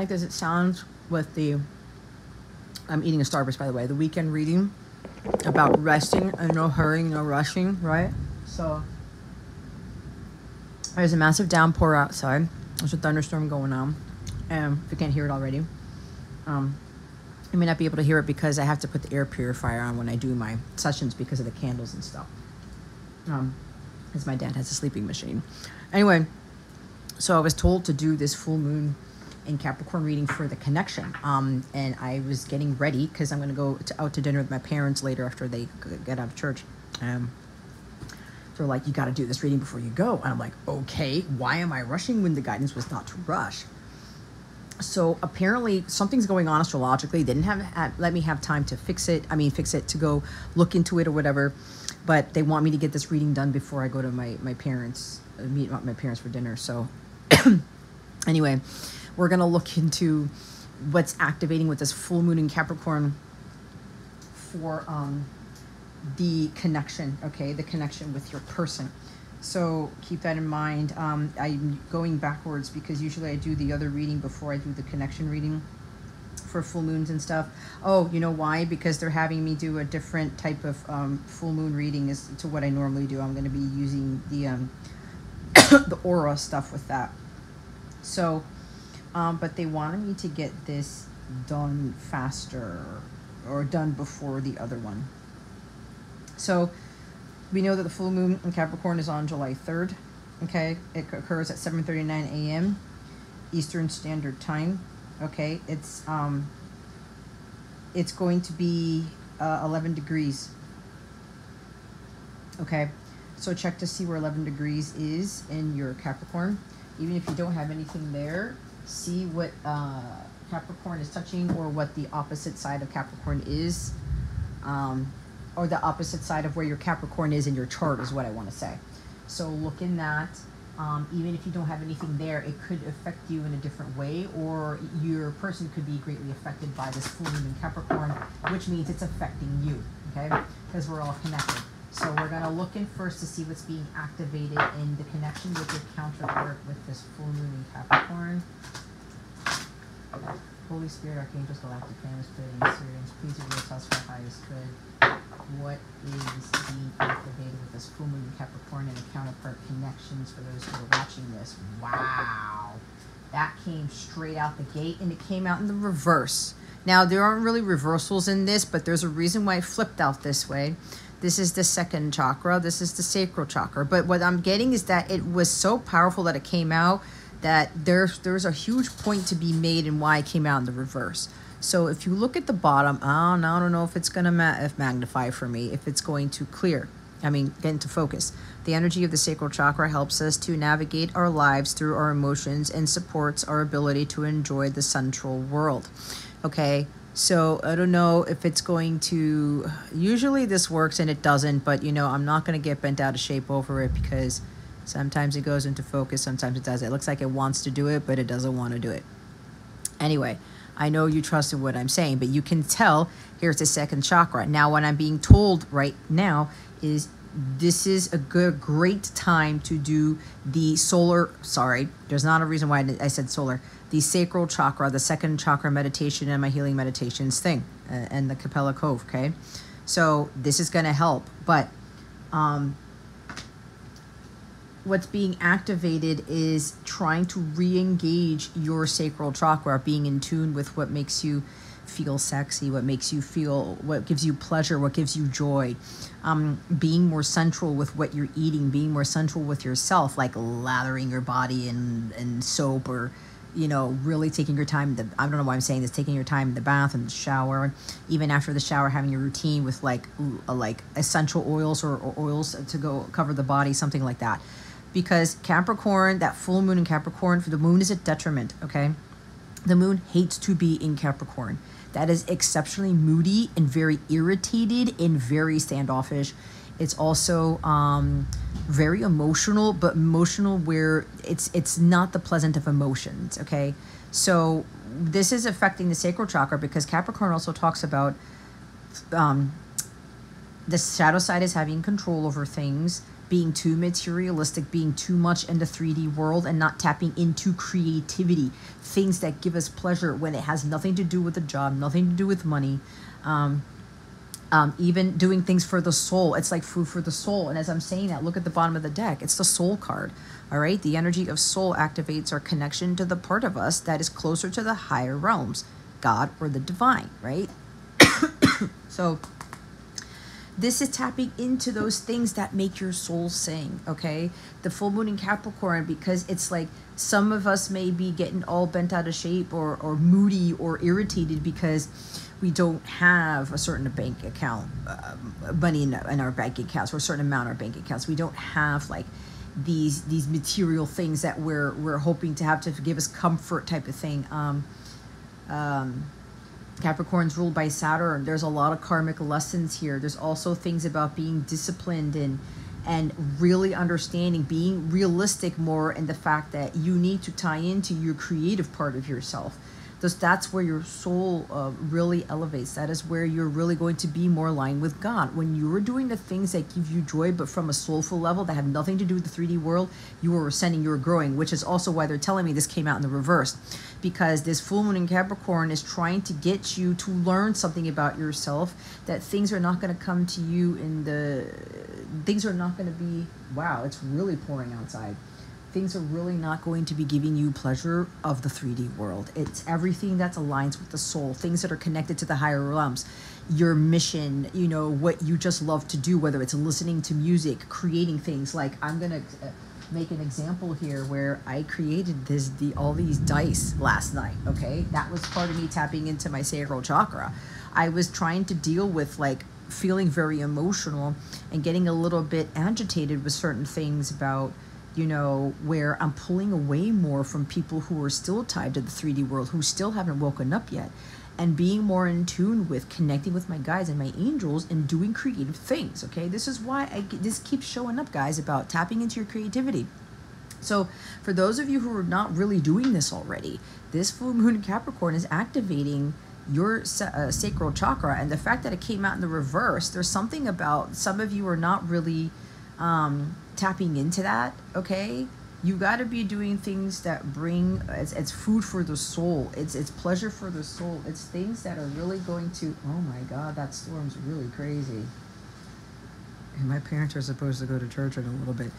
ironic as it sounds with the I'm eating a Starburst by the way, the weekend reading about resting and no hurrying, no rushing, right? So there's a massive downpour outside. There's a thunderstorm going on. And if you can't hear it already, um, you may not be able to hear it because I have to put the air purifier on when I do my sessions because of the candles and stuff. Um, because my dad has a sleeping machine. Anyway, so I was told to do this full moon in Capricorn reading for the connection. Um, and I was getting ready because I'm going to go out to dinner with my parents later after they get out of church. Um, they're like, you got to do this reading before you go. And I'm like, okay, why am I rushing when the guidance was not to rush? So apparently something's going on astrologically. They didn't have, let me have time to fix it. I mean, fix it to go look into it or whatever. But they want me to get this reading done before I go to my my parents meet my parents for dinner. So anyway, we're gonna look into what's activating with this full moon in Capricorn for um, the connection. Okay, the connection with your person. So keep that in mind. Um, I'm going backwards because usually I do the other reading before I do the connection reading for full moons and stuff. Oh, you know why? Because they're having me do a different type of um, full moon reading as to what I normally do. I'm going to be using the um, the aura stuff with that. So, um, but they wanted me to get this done faster or done before the other one. So we know that the full moon in Capricorn is on July 3rd. Okay, it occurs at 7:39 a.m. Eastern Standard Time. Okay, it's um it's going to be uh, 11 degrees. Okay, so check to see where 11 degrees is in your Capricorn. Even if you don't have anything there, see what uh, Capricorn is touching or what the opposite side of Capricorn is. Um, or the opposite side of where your Capricorn is in your chart is what I want to say. So look in that. Um, even if you don't have anything there, it could affect you in a different way, or your person could be greatly affected by this full moon in Capricorn, which means it's affecting you, okay? Because we're all connected. So we're going to look in first to see what's being activated in the connection with your counterpart with this full moon in Capricorn. Holy Spirit, Archangels, Galactic Families, Pleiadians, Sirians, please reveal us for highest good what is being activated with this full moon in Capricorn and the counterpart connections for those who are watching this. Wow. That came straight out the gate and it came out in the reverse. Now, there aren't really reversals in this, but there's a reason why it flipped out this way. This is the second chakra. This is the sacral chakra. But what I'm getting is that it was so powerful that it came out that there's there's a huge point to be made in why it came out in the reverse. So if you look at the bottom, oh, now I don't know if it's going to ma- if magnify for me, if it's going to clear. I mean, get into focus. The energy of the sacral chakra helps us to navigate our lives through our emotions and supports our ability to enjoy the central world. Okay, so I don't know if it's going to. Usually this works and it doesn't, but you know, I'm not going to get bent out of shape over it because sometimes it goes into focus, sometimes it does. It looks like it wants to do it, but it doesn't want to do it. Anyway, I know you trust in what I'm saying, but you can tell here's the second chakra. Now, what I'm being told right now is this is a good, great time to do the solar. Sorry, there's not a reason why I said solar. The sacral chakra, the second chakra meditation, and my healing meditations thing, uh, and the Capella Cove. Okay, so this is going to help, but um, what's being activated is trying to re-engage your sacral chakra being in tune with what makes you feel sexy what makes you feel what gives you pleasure what gives you joy um, being more central with what you're eating being more central with yourself like lathering your body in, in soap or you know really taking your time the, i don't know why i'm saying this taking your time in the bath and the shower even after the shower having your routine with like like essential oils or, or oils to go cover the body something like that because Capricorn, that full moon in Capricorn, for the moon is a detriment, okay? The moon hates to be in Capricorn. That is exceptionally moody and very irritated and very standoffish. It's also um, very emotional, but emotional where it's it's not the pleasant of emotions. Okay, so this is affecting the sacral chakra because Capricorn also talks about um, the shadow side is having control over things, being too materialistic, being too much in the 3D world, and not tapping into creativity, things that give us pleasure when it has nothing to do with the job, nothing to do with money. Um, um, even doing things for the soul. It's like food for the soul. And as I'm saying that, look at the bottom of the deck. It's the soul card. All right. The energy of soul activates our connection to the part of us that is closer to the higher realms, God or the divine, right? so this is tapping into those things that make your soul sing, okay? The full moon in Capricorn, because it's like some of us may be getting all bent out of shape or, or moody or irritated because we don't have a certain bank account uh, money in, in, our bank accounts or a certain amount in our bank accounts. We don't have like these these material things that we're we're hoping to have to give us comfort type of thing. Um, um, capricorn's ruled by saturn. There's a lot of karmic lessons here. There's also things about being disciplined and and really understanding being realistic more and the fact that you need to tie into your creative part of yourself those, that's where your soul uh, really elevates. That is where you're really going to be more aligned with God. When you are doing the things that give you joy, but from a soulful level that have nothing to do with the 3D world, you are ascending, you are growing, which is also why they're telling me this came out in the reverse. Because this full moon in Capricorn is trying to get you to learn something about yourself, that things are not going to come to you in the. Things are not going to be. Wow, it's really pouring outside things are really not going to be giving you pleasure of the 3D world. It's everything that aligns with the soul, things that are connected to the higher realms, your mission, you know, what you just love to do, whether it's listening to music, creating things. Like I'm going to uh, make an example here where I created this the all these dice last night, okay? That was part of me tapping into my sacral chakra. I was trying to deal with like feeling very emotional and getting a little bit agitated with certain things about you know, where I'm pulling away more from people who are still tied to the 3D world, who still haven't woken up yet, and being more in tune with connecting with my guides and my angels and doing creative things. Okay, this is why I this keeps showing up, guys, about tapping into your creativity. So, for those of you who are not really doing this already, this full moon in Capricorn is activating your uh, sacral chakra, and the fact that it came out in the reverse, there's something about some of you are not really. Um, tapping into that, okay? You got to be doing things that bring it's, it's food for the soul. It's it's pleasure for the soul. It's things that are really going to Oh my god, that storm's really crazy. And my parents are supposed to go to church in a little bit.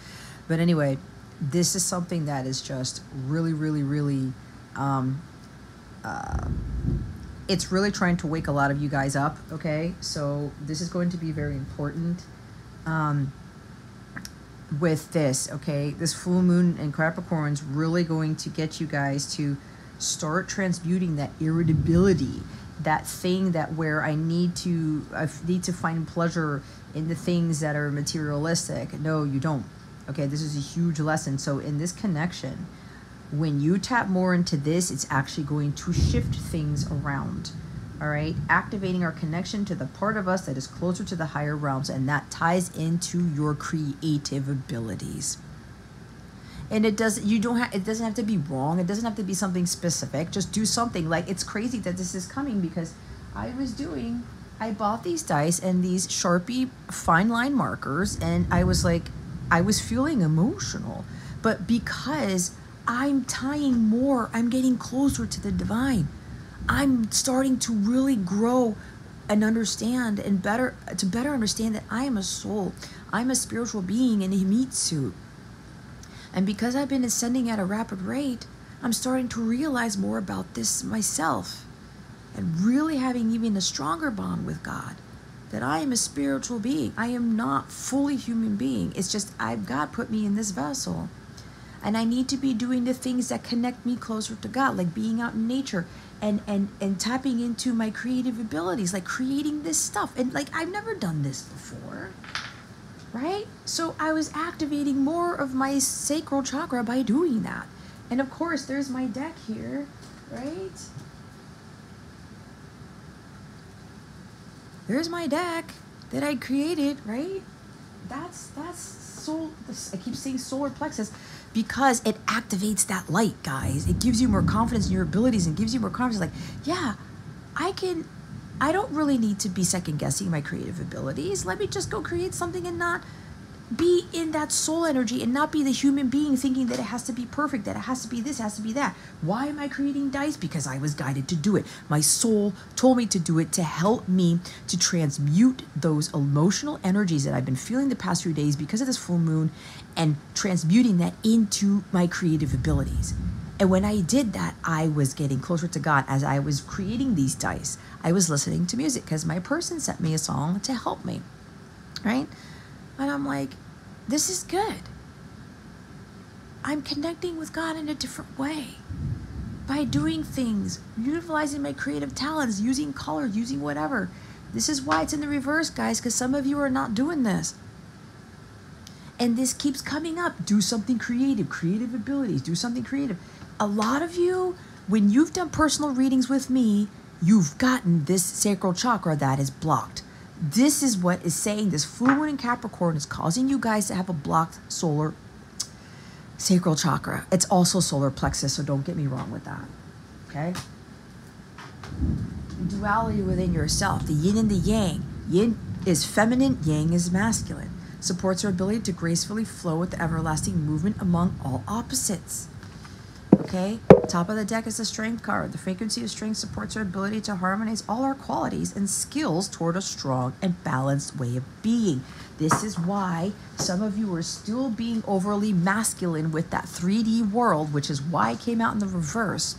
But anyway, this is something that is just really really really um uh it's really trying to wake a lot of you guys up, okay? So this is going to be very important. Um, with this, okay? This full moon in Capricorn's really going to get you guys to start transmuting that irritability, that thing that where I need to I need to find pleasure in the things that are materialistic. No, you don't. Okay, this is a huge lesson. So in this connection, when you tap more into this, it's actually going to shift things around all right activating our connection to the part of us that is closer to the higher realms and that ties into your creative abilities. And it does you don't have it doesn't have to be wrong it doesn't have to be something specific just do something. Like it's crazy that this is coming because i was doing i bought these dice and these sharpie fine line markers and i was like i was feeling emotional. But because i'm tying more i'm getting closer to the divine I'm starting to really grow and understand and better to better understand that I am a soul. I'm a spiritual being in a meat. And because I've been ascending at a rapid rate, I'm starting to realize more about this myself and really having even a stronger bond with God. That I am a spiritual being. I am not fully human being. It's just I've God put me in this vessel. And I need to be doing the things that connect me closer to God, like being out in nature and and and tapping into my creative abilities like creating this stuff. And like i've never done this before right? So i was activating more of my sacral chakra by doing that. And of course there's my deck here right? There's my deck that i created right? That's that's soul. I keep saying solar plexus because it activates that light, guys. It gives you more confidence in your abilities and gives you more confidence. Like, yeah, I can. I don't really need to be second guessing my creative abilities. Let me just go create something and not be in that soul energy and not be the human being thinking that it has to be perfect, that it has to be this, has to be that. Why am I creating dice? Because I was guided to do it. My soul told me to do it to help me to transmute those emotional energies that I've been feeling the past few days because of this full moon and transmuting that into my creative abilities. And when I did that, I was getting closer to God as I was creating these dice. I was listening to music because my person sent me a song to help me, right? And I'm like, this is good. I'm connecting with God in a different way by doing things, utilizing my creative talents, using color, using whatever. This is why it's in the reverse, guys, because some of you are not doing this. And this keeps coming up. Do something creative, creative abilities, do something creative. A lot of you, when you've done personal readings with me, you've gotten this sacral chakra that is blocked. This is what is saying this full moon in Capricorn is causing you guys to have a blocked solar sacral chakra. It's also solar plexus, so don't get me wrong with that. Okay? Duality within yourself, the yin and the yang. Yin is feminine, yang is masculine. Supports our ability to gracefully flow with the everlasting movement among all opposites. Okay? Top of the deck is the strength card. The frequency of strength supports our ability to harmonize all our qualities and skills toward a strong and balanced way of being. This is why some of you are still being overly masculine with that 3D world, which is why it came out in the reverse,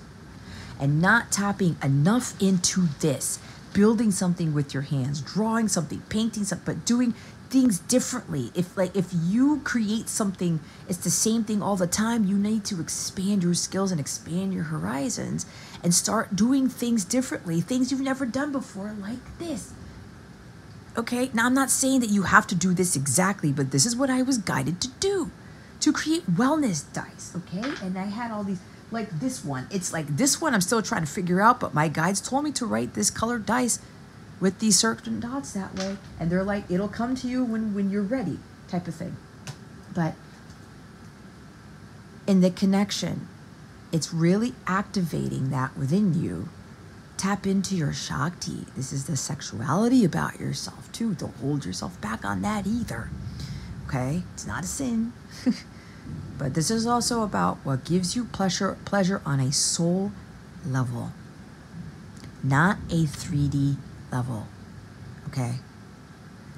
and not tapping enough into this. Building something with your hands, drawing something, painting something, but doing things differently. If like if you create something, it's the same thing all the time. You need to expand your skills and expand your horizons and start doing things differently, things you've never done before, like this. Okay, now I'm not saying that you have to do this exactly, but this is what I was guided to do to create wellness dice. Okay, and I had all these like this one. It's like this one I'm still trying to figure out, but my guides told me to write this colored dice with these certain dots that way and they're like it'll come to you when when you're ready type of thing. But in the connection it's really activating that within you. Tap into your shakti. This is the sexuality about yourself too. Don't hold yourself back on that either. Okay? It's not a sin. But this is also about what gives you pleasure pleasure on a soul level not a 3d level. Okay?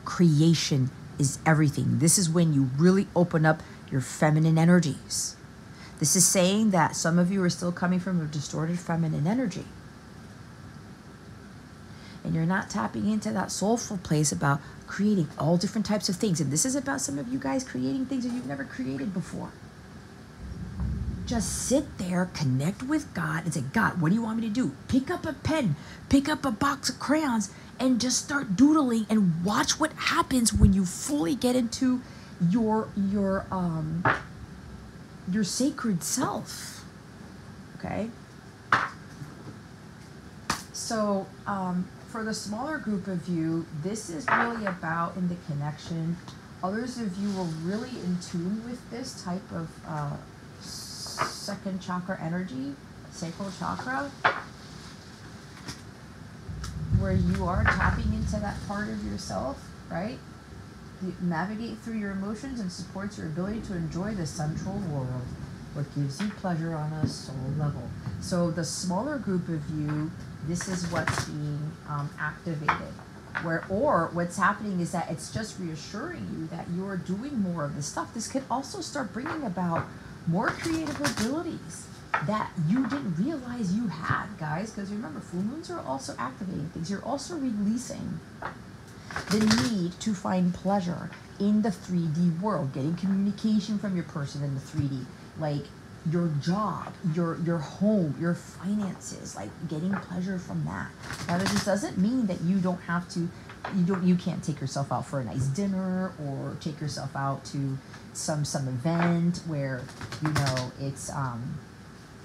Creation is everything. This is when you really open up your feminine energies. This is saying that some of you are still coming from a distorted feminine energy. And you're not tapping into that soulful place about creating all different types of things. And this is about some of you guys creating things that you've never created before. Just sit there, connect with God, and say, God, what do you want me to do? Pick up a pen, pick up a box of crayons, and just start doodling and watch what happens when you fully get into your your um your sacred self. Okay? So, um, for the smaller group of you, this is really about in the connection. Others of you are really in tune with this type of uh, second chakra energy, sacral chakra, where you are tapping into that part of yourself, right? You navigate through your emotions and supports your ability to enjoy the central world, what gives you pleasure on a soul level. So the smaller group of you, this is what's being um, activated. Where or what's happening is that it's just reassuring you that you are doing more of this stuff. This could also start bringing about more creative abilities that you didn't realize you had, guys. Because remember, full moons are also activating things. You're also releasing the need to find pleasure in the 3D world, getting communication from your person in the 3D, like your job, your your home, your finances, like getting pleasure from that. Now, this doesn't mean that you don't have to, you don't, you can't take yourself out for a nice dinner or take yourself out to some some event where you know it's um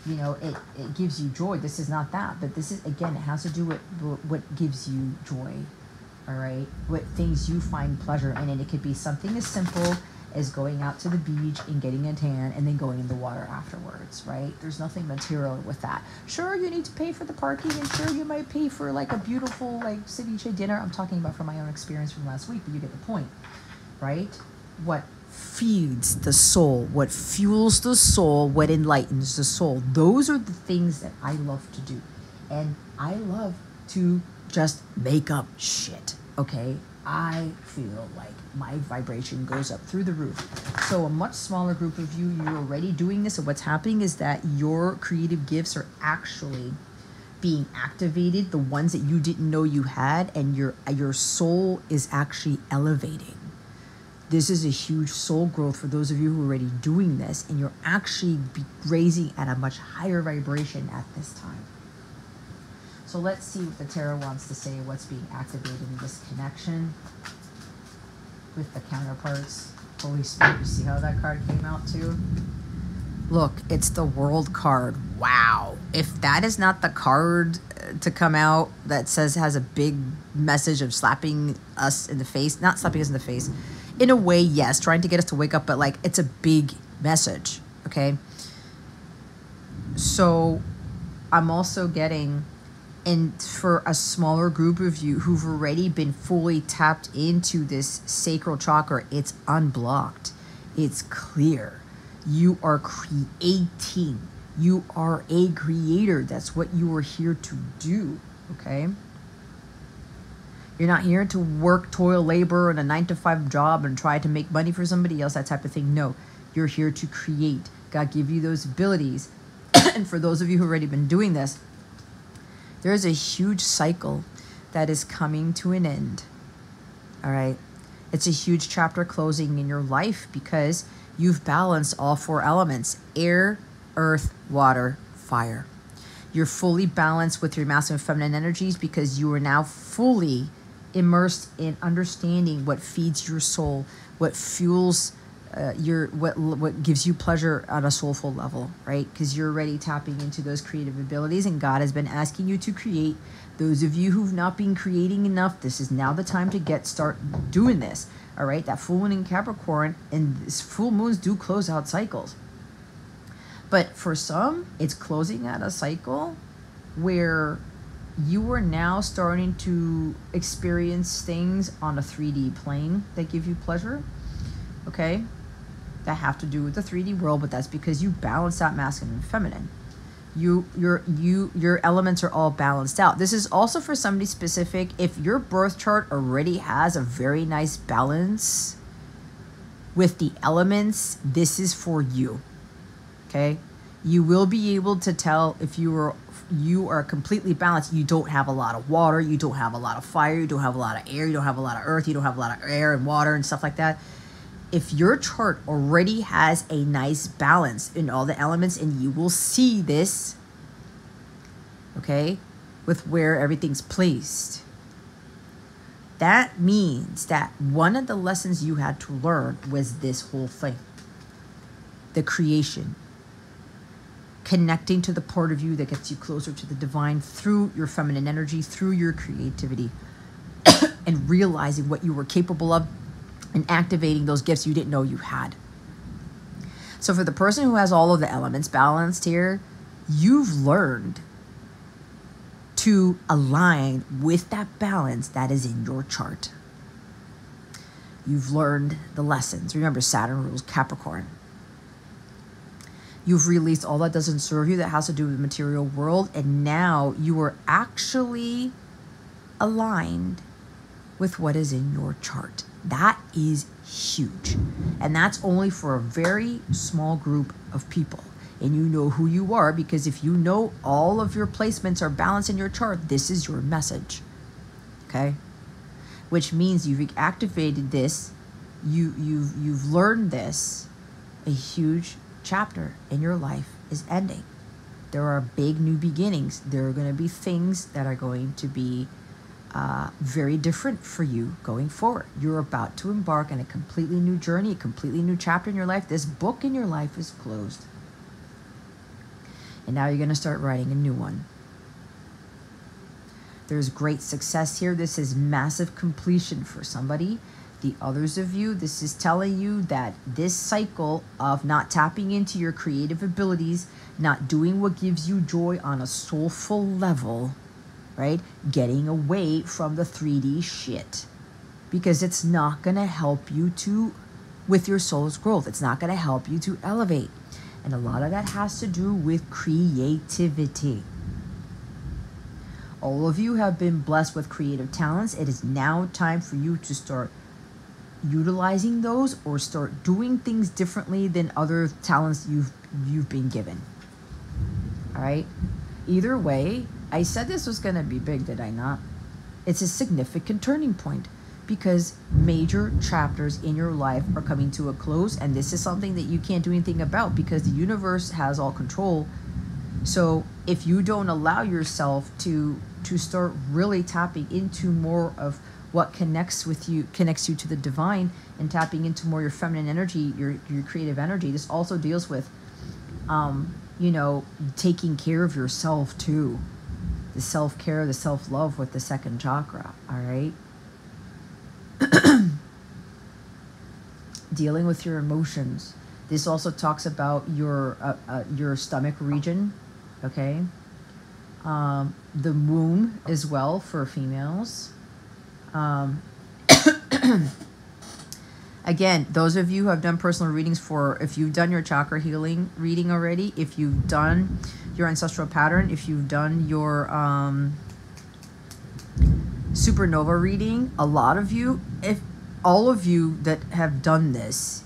you know it, it gives you joy this is not that but this is again it has to do with what gives you joy all right what things you find pleasure in and it could be something as simple as going out to the beach and getting a tan and then going in the water afterwards, right? There's nothing material with that. Sure, you need to pay for the parking, and sure, you might pay for like a beautiful like ceviche dinner. I'm talking about from my own experience from last week, but you get the point, right? What feeds the soul, what fuels the soul, what enlightens the soul. Those are the things that I love to do. And I love to just make up shit, okay? I feel like my vibration goes up through the roof. So, a much smaller group of you, you're already doing this. And what's happening is that your creative gifts are actually being activated, the ones that you didn't know you had, and your, your soul is actually elevating. This is a huge soul growth for those of you who are already doing this, and you're actually raising at a much higher vibration at this time. So let's see what the tarot wants to say, what's being activated in this connection with the counterparts. Holy Spirit, you see how that card came out too? Look, it's the world card. Wow. If that is not the card uh, to come out that says has a big message of slapping us in the face, not slapping us in the face. In a way, yes, trying to get us to wake up, but like it's a big message, okay? So I'm also getting and for a smaller group of you who've already been fully tapped into this sacral chakra, it's unblocked. It's clear. You are creating. You are a creator. That's what you are here to do. Okay? You're not here to work, toil, labor, in a nine to five job and try to make money for somebody else, that type of thing. No, you're here to create. God give you those abilities. and for those of you who've already been doing this, there is a huge cycle that is coming to an end. All right. It's a huge chapter closing in your life because you've balanced all four elements air, earth, water, fire. You're fully balanced with your masculine and feminine energies because you are now fully immersed in understanding what feeds your soul, what fuels uh, your what what gives you pleasure at a soulful level, right? Because you're already tapping into those creative abilities, and God has been asking you to create. Those of you who've not been creating enough, this is now the time to get start doing this. All right, that full moon in Capricorn and this full moons do close out cycles. But for some, it's closing out a cycle where you are now starting to experience things on a 3D plane that give you pleasure. Okay? that have to do with the 3D world, but that's because you balance out masculine and feminine. You your you your elements are all balanced out. This is also for somebody specific. If your birth chart already has a very nice balance with the elements, this is for you. Okay? You will be able to tell if you are you are completely balanced. You don't have a lot of water, you don't have a lot of fire, you don't have a lot of air, you don't have a lot of earth, you don't have a lot of air and water and stuff like that. If your chart already has a nice balance in all the elements, and you will see this, okay, with where everything's placed, that means that one of the lessons you had to learn was this whole thing. The creation, connecting to the part of you that gets you closer to the divine through your feminine energy, through your creativity, and realizing what you were capable of and activating those gifts you didn't know you had. So, for the person who has all of the elements balanced here, you've learned to align with that balance that is in your chart. You've learned the lessons. Remember, Saturn rules Capricorn. You've released all that doesn't serve you that has to do with the material world, and now you are actually aligned with what is in your chart. That is huge. And that's only for a very small group of people. And you know who you are because if you know all of your placements are balanced in your chart, this is your message. Okay? Which means you've activated this, you you've you've learned this, a huge chapter in your life is ending. There are big new beginnings. There are going to be things that are going to be uh, very different for you going forward. You're about to embark on a completely new journey, a completely new chapter in your life. This book in your life is closed. And now you're going to start writing a new one. There's great success here. This is massive completion for somebody. The others of you, this is telling you that this cycle of not tapping into your creative abilities, not doing what gives you joy on a soulful level, right? Getting away from the 3D shit because it's not going to help you to with your soul's growth. It's not going to help you to elevate. And a lot of that has to do with creativity. All of you have been blessed with creative talents. It is now time for you to start utilizing those or start doing things differently than other talents you've you've been given. All right? Either way, I said this was going to be big, did I not? It's a significant turning point because major chapters in your life are coming to a close and this is something that you can't do anything about because the universe has all control so if you don't allow yourself to to start really tapping into more of what connects with you connects you to the divine and tapping into more your feminine energy your your creative energy this also deals with um you know taking care of yourself too the self-care the self-love with the second chakra all right dealing with your emotions. This also talks about your uh, uh, your stomach region, okay? Um, the womb as well for females. Um, again, those of you who have done personal readings for, if you've done your chakra healing reading already, if you've done your ancestral pattern, if you've done your um, supernova reading, a lot of you, if all of you that have done this,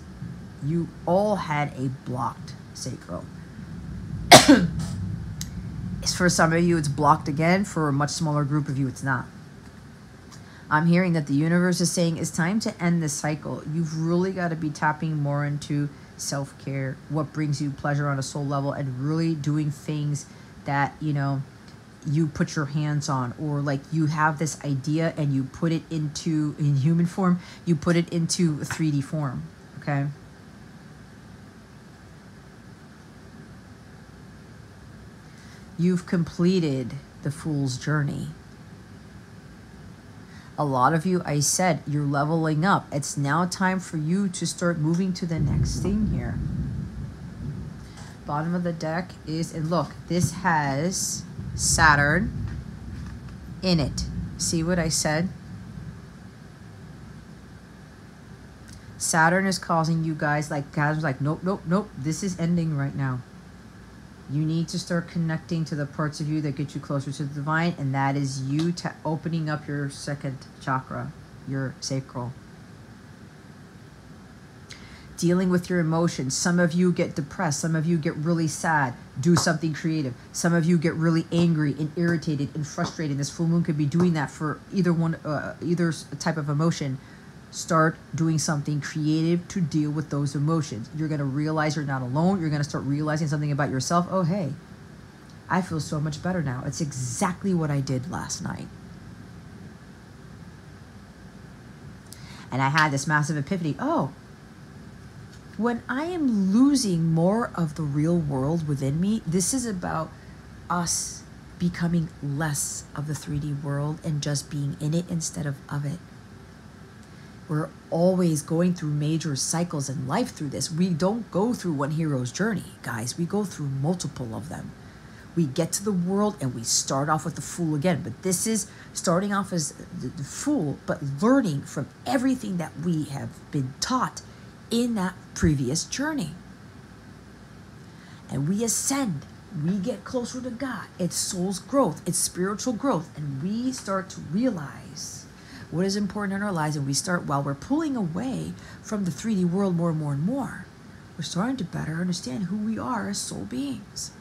you all had a blocked sacral. for some of you, it's blocked again. For a much smaller group of you, it's not. I'm hearing that the universe is saying it's time to end this cycle. You've really got to be tapping more into self care, what brings you pleasure on a soul level, and really doing things that, you know, you put your hands on or like you have this idea and you put it into in human form you put it into 3d form okay you've completed the fool's journey a lot of you i said you're leveling up it's now time for you to start moving to the next thing here bottom of the deck is and look this has Saturn in it. See what I said? Saturn is causing you guys like guys like nope nope nope this is ending right now. You need to start connecting to the parts of you that get you closer to the divine and that is you to opening up your second chakra, your sacral dealing with your emotions. Some of you get depressed. Some of you get really sad. Do something creative. Some of you get really angry and irritated and frustrated. This full moon could be doing that for either one, uh, either type of emotion. Start doing something creative to deal with those emotions. You're going to realize you're not alone. You're going to start realizing something about yourself. Oh, hey, I feel so much better now. It's exactly what I did last night. And I had this massive epiphany. Oh, when I am losing more of the real world within me, this is about us becoming less of the 3D world and just being in it instead of of it. We're always going through major cycles in life through this. We don't go through one hero's journey, guys. We go through multiple of them. We get to the world and we start off with the fool again. But this is starting off as the fool, but learning from everything that we have been taught in that previous journey. And we ascend, we get closer to God. It's soul's growth, it's spiritual growth, and we start to realize what is important in our lives. And we start, while we're pulling away from the 3D world more and more and more, we're starting to better understand who we are as soul beings.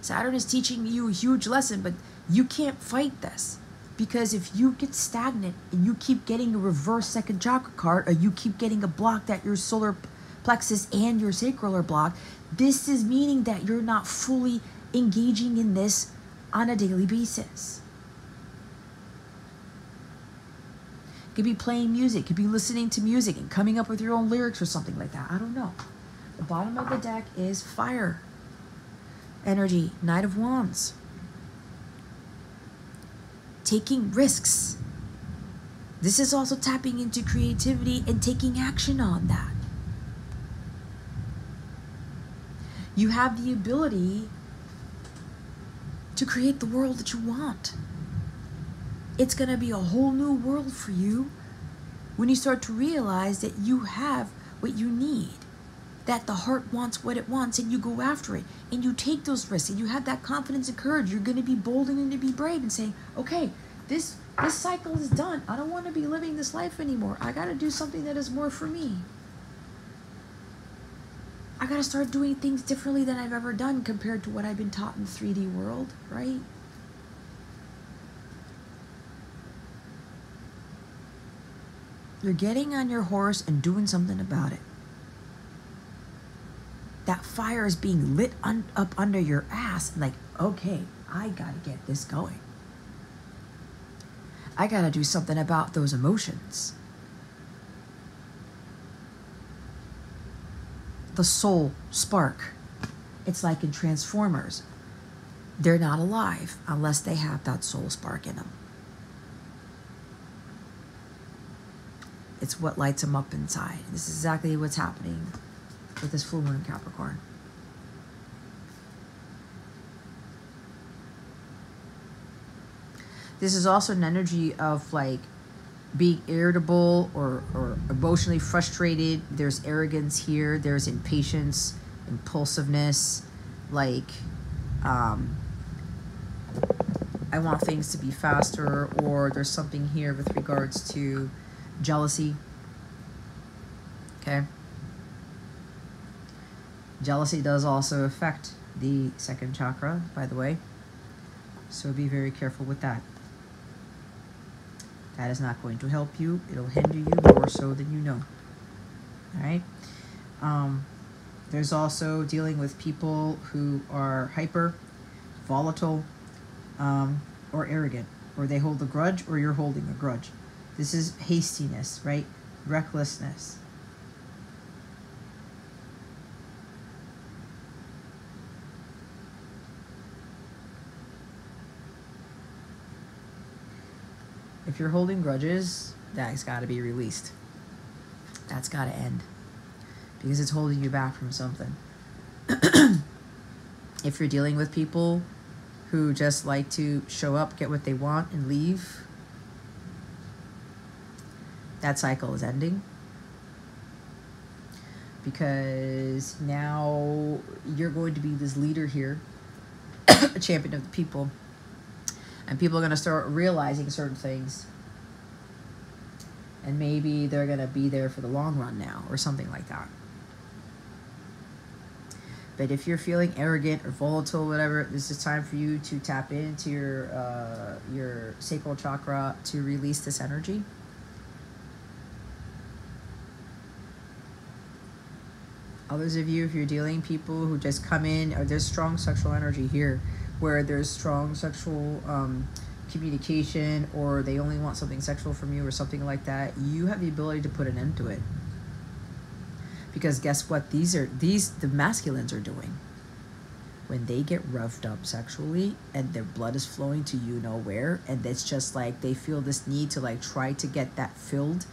Saturn is teaching you a huge lesson, but you can't fight this. Because if you get stagnant and you keep getting a reverse second chakra card, or you keep getting a block that your solar plexus and your sacral are blocked, this is meaning that you're not fully engaging in this on a daily basis. Could be playing music, could be listening to music and coming up with your own lyrics or something like that. I don't know. The bottom of the deck is fire energy, Knight of Wands taking risks. This is also tapping into creativity and taking action on that. You have the ability to create the world that you want. It's going to be a whole new world for you when you start to realize that you have what you need, that the heart wants what it wants, and you go after it, and you take those risks, and you have that confidence and courage. You're going to be bold and going to be brave and saying, okay, this this cycle is done. I don't want to be living this life anymore. I got to do something that is more for me. I got to start doing things differently than I've ever done compared to what I've been taught in the 3D world, right? You're getting on your horse and doing something about it. That fire is being lit un- up under your ass. Like, okay, I got to get this going. I got to do something about those emotions. The soul spark. It's like in Transformers. They're not alive unless they have that soul spark in them. It's what lights them up inside. This is exactly what's happening with this full moon in Capricorn. This is also an energy of like being irritable or, or emotionally frustrated. There's arrogance here. There's impatience, impulsiveness, like um, I want things to be faster, or there's something here with regards to jealousy. Okay. Jealousy does also affect the second chakra, by the way. So be very careful with that. That is not going to help you. It'll hinder you more so than you know. All right. Um, there's also dealing with people who are hyper, volatile, um, or arrogant, or they hold a grudge, or you're holding a grudge. This is hastiness, right? Recklessness. If you're holding grudges, that's got to be released. That's got to end because it's holding you back from something. if you're dealing with people who just like to show up, get what they want, and leave, that cycle is ending. Because now you're going to be this leader here, a champion of the people. And people are going to start realizing certain things. And maybe they're going to be there for the long run now or something like that. But if you're feeling arrogant or volatile whatever this is time for you to tap into your uh, your sacral chakra to release this energy others of you if you're dealing people who just come in or there's strong sexual energy here where there's strong sexual um, communication or they only want something sexual from you or something like that, you have the ability to put an end to it. Because guess what? These are these the masculines are doing. When they get roughed up sexually and their blood is flowing to you know where, and it's just like they feel this need to like try to get that filled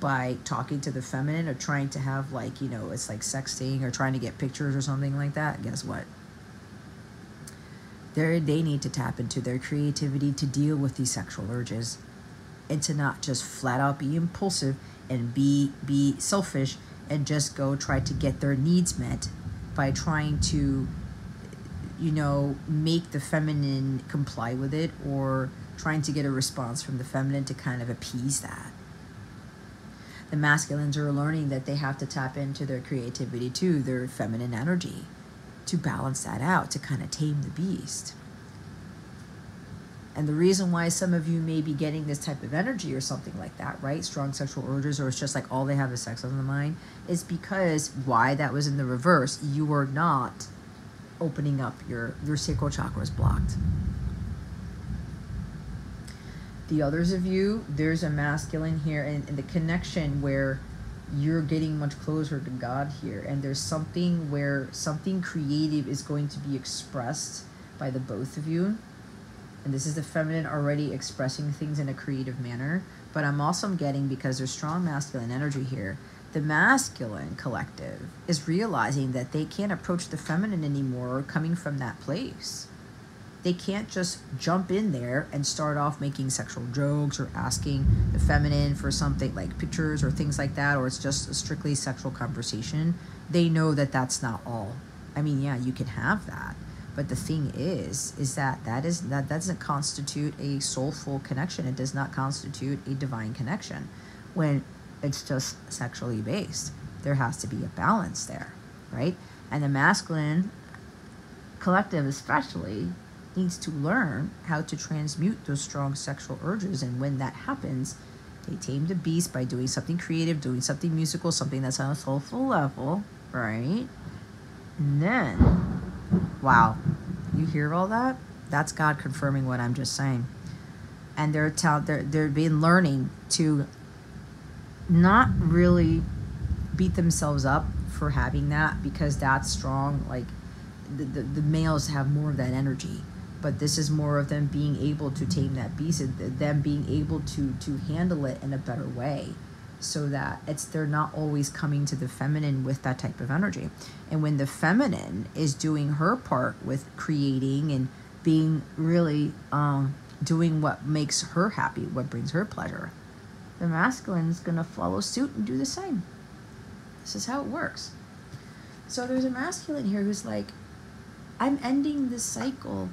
by talking to the feminine or trying to have like, you know, it's like sexting or trying to get pictures or something like that. Guess what? they they need to tap into their creativity to deal with these sexual urges and to not just flat out be impulsive and be be selfish and just go try to get their needs met by trying to you know make the feminine comply with it or trying to get a response from the feminine to kind of appease that the masculines are learning that they have to tap into their creativity too their feminine energy to balance that out, to kind of tame the beast. And the reason why some of you may be getting this type of energy or something like that, right? Strong sexual urges, or it's just like all they have is sex on the mind, is because why that was in the reverse. You were not opening up your your sacral chakra is blocked. The others of you, there's a masculine here, and, and the connection where you're getting much closer to God here. And there's something where something creative is going to be expressed by the both of you. And this is the feminine already expressing things in a creative manner, but I'm also getting because there's strong masculine energy here. The masculine collective is realizing that they can't approach the feminine anymore coming from that place. They can't just jump in there and start off making sexual jokes or asking the feminine for something like pictures or things like that, or it's just a strictly sexual conversation. They know that that's not all. I mean, yeah, you can have that, but the thing is, is that that is that, that doesn't constitute a soulful connection. It does not constitute a divine connection. When it's just sexually based, there has to be a balance there, right? And the masculine collective, especially, needs to learn how to transmute those strong sexual urges. And when that happens, they tame the beast by doing something creative, doing something musical, something that's on a soulful level, right? And then, wow, you hear all that? That's God confirming what I'm just saying. And they're tell they're they're being learning to not really beat themselves up for having that because that's strong. Like the, the, the males have more of that energy but this is more of them being able to tame that beast and them being able to to handle it in a better way so that it's they're not always coming to the feminine with that type of energy. And when the feminine is doing her part with creating and being really um, doing what makes her happy what brings her pleasure the masculine is going to follow suit and do the same. This is how it works. So there's a masculine here who's like i'm ending this cycle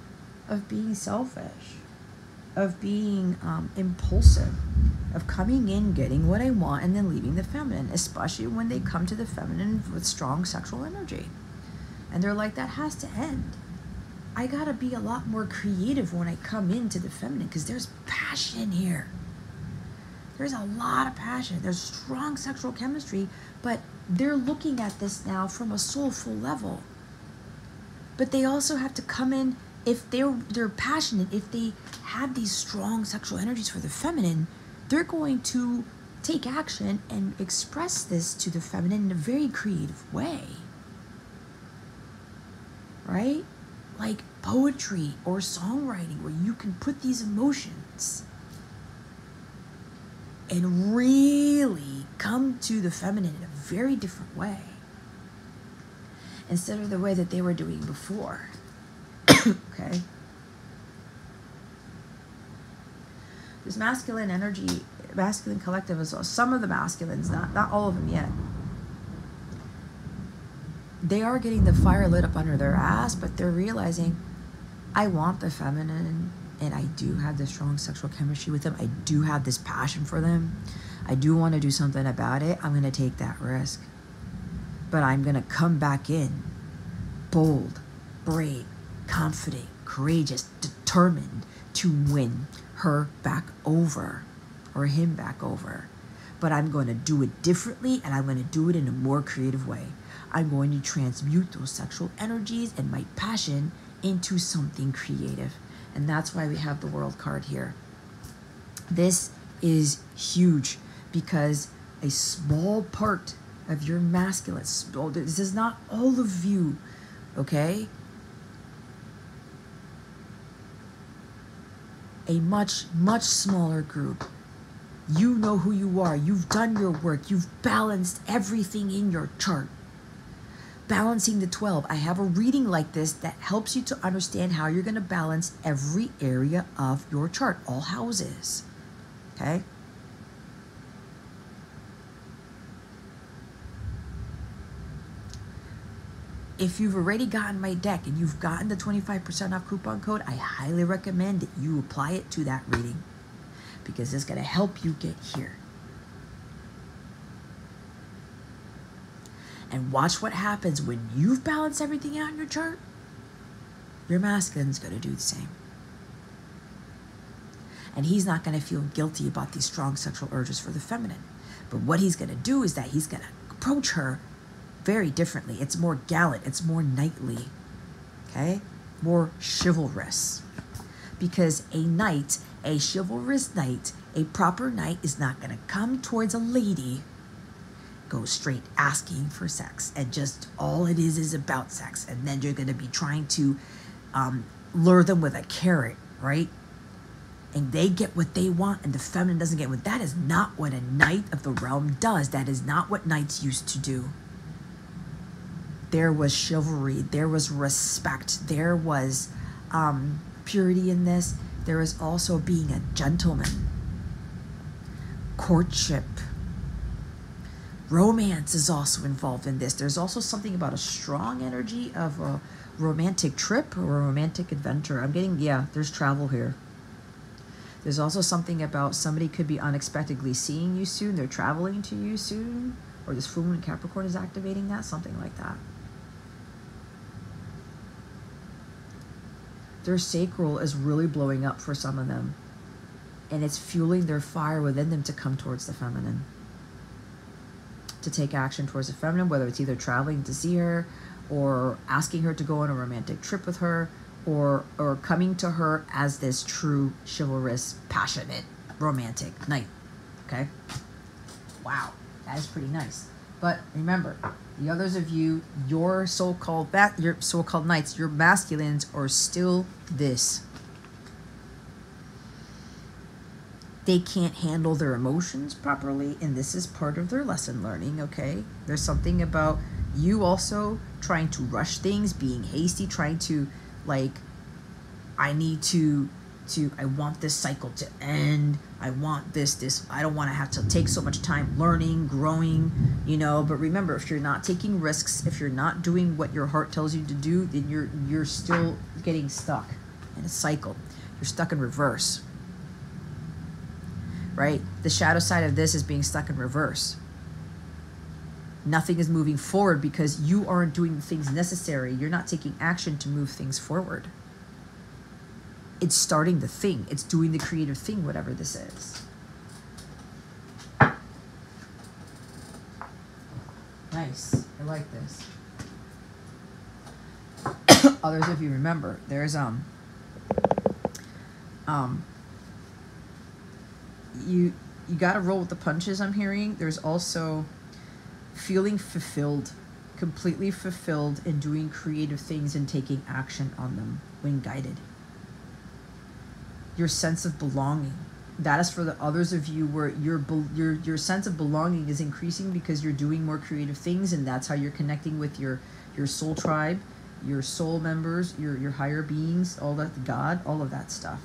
of being selfish, of being um, impulsive, of coming in, getting what I want, and then leaving the feminine, especially when they come to the feminine with strong sexual energy. And they're like, that has to end. I gotta be a lot more creative when I come into the feminine because there's passion here. There's a lot of passion. There's strong sexual chemistry, but they're looking at this now from a soulful level. But they also have to come in if they're they're passionate, if they have these strong sexual energies for the feminine, they're going to take action and express this to the feminine in a very creative way. Right? Like poetry or songwriting where you can put these emotions and really come to the feminine in a very different way instead of the way that they were doing before. Okay? This masculine energy, masculine collective well. Some of the masculines, not not all of them yet. They are getting the fire lit up under their ass, but they're realizing, I want the feminine, and I do have the strong sexual chemistry with them. I do have this passion for them. I do want to do something about it. I'm going to take that risk. But I'm going to come back in bold, brave, confident, courageous, determined to win her back over or him back over. But I'm going to do it differently and I'm going to do it in a more creative way. I'm going to transmute those sexual energies and my passion into something creative. And that's why we have the world card here. This is huge because a small part of your masculine, this is not all of you, okay? A much, much smaller group. You know who you are. You've done your work. You've balanced everything in your chart. Balancing the 12. I have a reading like this that helps you to understand how you're going to balance every area of your chart, all houses. Okay? If you've already gotten my deck and you've gotten the 25% off coupon code, I highly recommend that you apply it to that reading because it's going to help you get here. And watch what happens when you've balanced everything out in your chart. Your masculine's going to do the same. And he's not going to feel guilty about these strong sexual urges for the feminine. But what he's going to do is that he's going to approach her very differently. It's more gallant, it's more knightly, okay? More chivalrous. Because a knight, a chivalrous knight, a proper knight is not going to come towards a lady, go straight asking for sex, and just all it is is about sex. And then you're going to be trying to um, lure them with a carrot, right? and they get what they want and the feminine doesn't get what that is not what a knight of the realm does that is not what knights used to do there was chivalry there was respect there was um, purity in this. There is also being a gentleman. Courtship. Romance is also involved in this. There's also something about a strong energy of a romantic trip or a romantic adventure. I'm getting yeah there's travel here. There's also something about somebody could be unexpectedly seeing you soon, they're traveling to you soon, or this full moon Capricorn is activating that, something like that. Their sacral is really blowing up for some of them, and it's fueling their fire within them to come towards the feminine. To take action towards the feminine, whether it's either traveling to see her or asking her to go on a romantic trip with her or or coming to her as this true chivalrous, passionate, romantic knight. Okay? Wow, that is pretty nice. But remember, the others of you, your so-called bat, your so-called knights, your masculines are still this. They can't handle their emotions properly, and this is part of their lesson learning, okay? There's something about you also trying to rush things, being hasty, trying to like i need to to i want this cycle to end. I want this this i don't want to have to take so much time learning growing you know? But remember if you're not taking risks if you're not doing what your heart tells you to do then you're you're still getting stuck in a cycle. You're stuck in reverse. Right? The shadow side of this is being stuck in reverse. Nothing is moving forward because you aren't doing the things necessary. You're not taking action to move things forward. It's starting the thing, it's doing the creative thing, whatever this is. Nice. I like this. Others, if you remember, there's um um you you got to roll with the punches. I'm hearing. There's also feeling fulfilled, completely fulfilled in doing creative things and taking action on them when guided. Your sense of belonging. That is for the others of you where your your your sense of belonging is increasing because you're doing more creative things and that's how you're connecting with your your soul tribe, your soul members, your your higher beings, all that God, all of that stuff.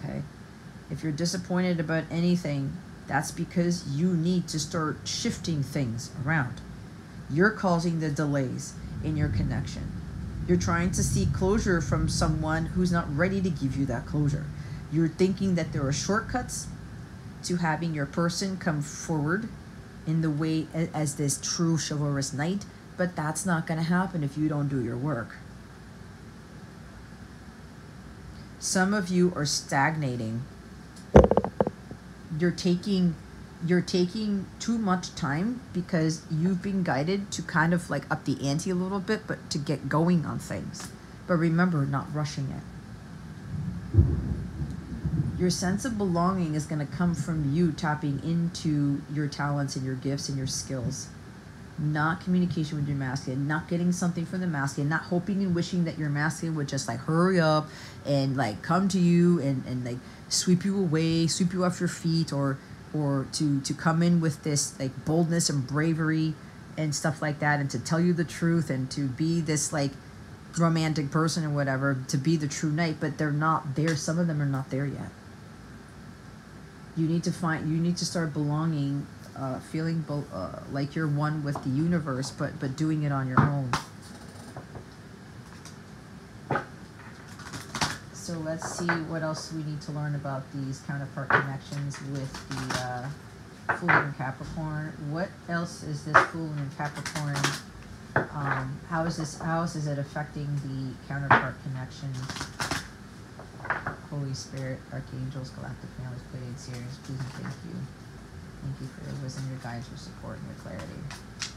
Okay? If you're disappointed about anything, that's because you need to start shifting things around. You're causing the delays in your connection. You're trying to seek closure from someone who's not ready to give you that closure. You're thinking that there are shortcuts to having your person come forward in the way as this true chivalrous knight, but that's not going to happen if you don't do your work. Some of you are stagnating you're taking you're taking too much time because you've been guided to kind of like up the ante a little bit but to get going on things. But remember not rushing it. Your sense of belonging is going to come from you tapping into your talents and your gifts and your skills. Not communication with your masculine, not getting something from the masculine, not hoping and wishing that your masculine would just like hurry up and like come to you and, and like sweep you away, sweep you off your feet, or or to to come in with this like boldness and bravery and stuff like that, and to tell you the truth and to be this like romantic person or whatever, to be the true knight, but they're not there. Some of them are not there yet. You need to find. You need to start belonging uh, feeling bo- uh, like you're one with the universe, but but doing it on your own. Let's see what else we need to learn about these counterpart connections with the uh, Full Moon Capricorn. What else is this Full Moon Capricorn? Um, how is this? How is it affecting the counterpart connections? Holy Spirit, Archangels, Galactic Families, Pleiades, Sirius, please and thank you. Thank you for your wisdom, your guidance, your support, and your clarity.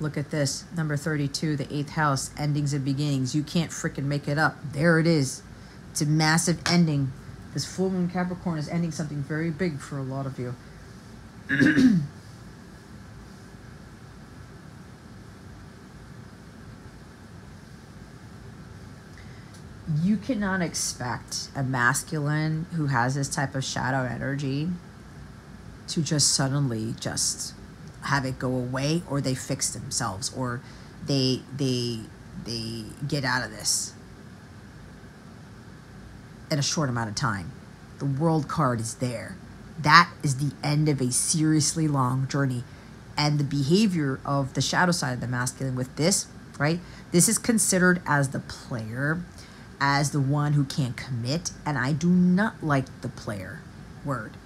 Look at this, number 32, the eighth house, endings and beginnings. You can't freaking make it up. There it is. It's a massive ending. This full moon Capricorn is ending something very big for a lot of you. you cannot expect a masculine who has this type of shadow energy to just suddenly just have it go away or they fix themselves or they they they get out of this in a short amount of time. The world card is there. That is the end of a seriously long journey. And the behavior of the shadow side of the masculine with this, right? This is considered as the player, as the one who can't commit. And I do not like the player word.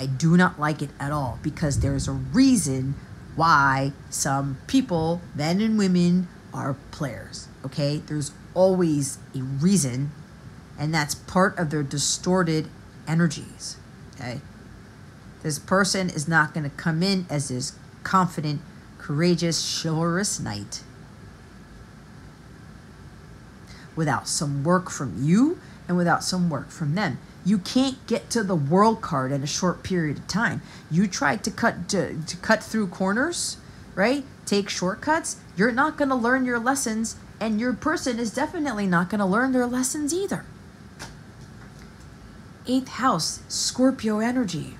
I do not like it at all because there's a reason why some people, men and women, are players. Okay? There's always a reason, and that's part of their distorted energies. Okay? This person is not going to come in as this confident, courageous, chivalrous knight without some work from you and without some work from them. You can't get to the world card in a short period of time. You try to cut to, to cut through corners, right? Take shortcuts. You're not going to learn your lessons and your person is definitely not going to learn their lessons either. Eighth house, Scorpio energy.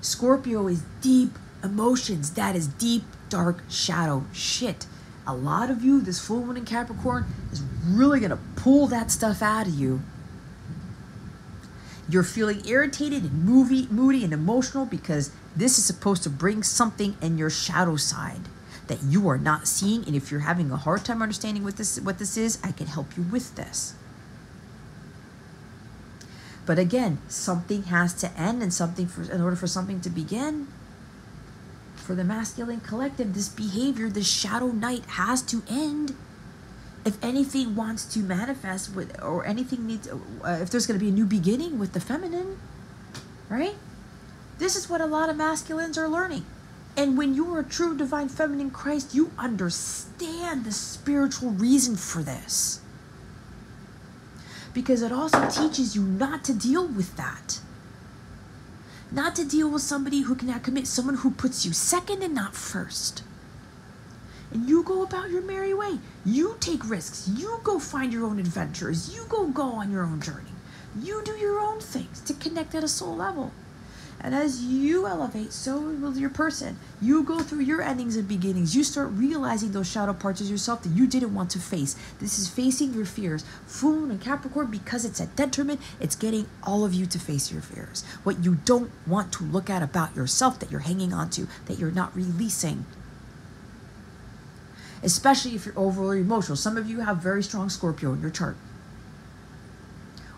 Scorpio is deep emotions. That is deep, dark shadow shit a lot of you, this full moon in Capricorn, is really going to pull that stuff out of you. You're feeling irritated and moody, moody and emotional because this is supposed to bring something in your shadow side that you are not seeing. And if you're having a hard time understanding what this what this is, I can help you with this. But again, something has to end and something for in order for something to begin for the masculine collective, this behavior, this shadow knight has to end. If anything wants to manifest with, or anything needs, uh, if there's going to be a new beginning with the feminine, right? This is what a lot of masculines are learning. And when you are a true divine feminine Christ, you understand the spiritual reason for this. Because it also teaches you not to deal with that not to deal with somebody who cannot commit, someone who puts you second and not first. And you go about your merry way. You take risks. You go find your own adventures. You go go on your own journey. You do your own things to connect at a soul level. And as you elevate, so will your person. You go through your endings and beginnings. You start realizing those shadow parts of yourself that you didn't want to face. This is facing your fears. Full and Capricorn, because it's a detriment, it's getting all of you to face your fears. What you don't want to look at about yourself that you're hanging on to, that you're not releasing. Especially if you're overly emotional. Some of you have very strong Scorpio in your chart,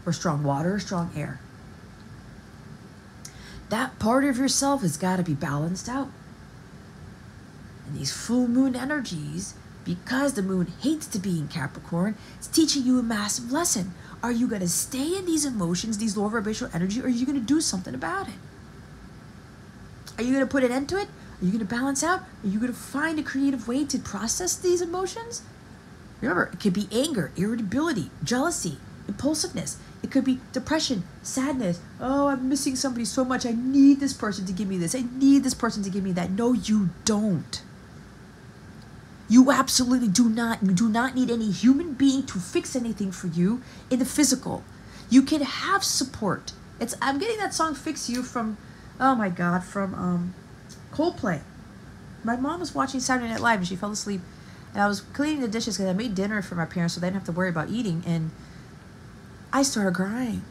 or strong water, or strong air that part of yourself has got to be balanced out. And these full moon energies, because the moon hates to be in Capricorn, it's teaching you a massive lesson. Are you going to stay in these emotions, these lower vibrational energy, or are you going to do something about it? Are you going to put an end to it? Are you going to balance out? Are you going to find a creative way to process these emotions? Remember, it could be anger, irritability, jealousy, impulsiveness. It could be depression, sadness. Oh, I'm missing somebody so much. I need this person to give me this. I need this person to give me that. No, you don't. You absolutely do not. You do not need any human being to fix anything for you in the physical. You can have support. It's I'm getting that song "Fix You" from, oh my God, from um, Coldplay. My mom was watching Saturday Night Live and she fell asleep, and I was cleaning the dishes because I made dinner for my parents so they didn't have to worry about eating and I started crying.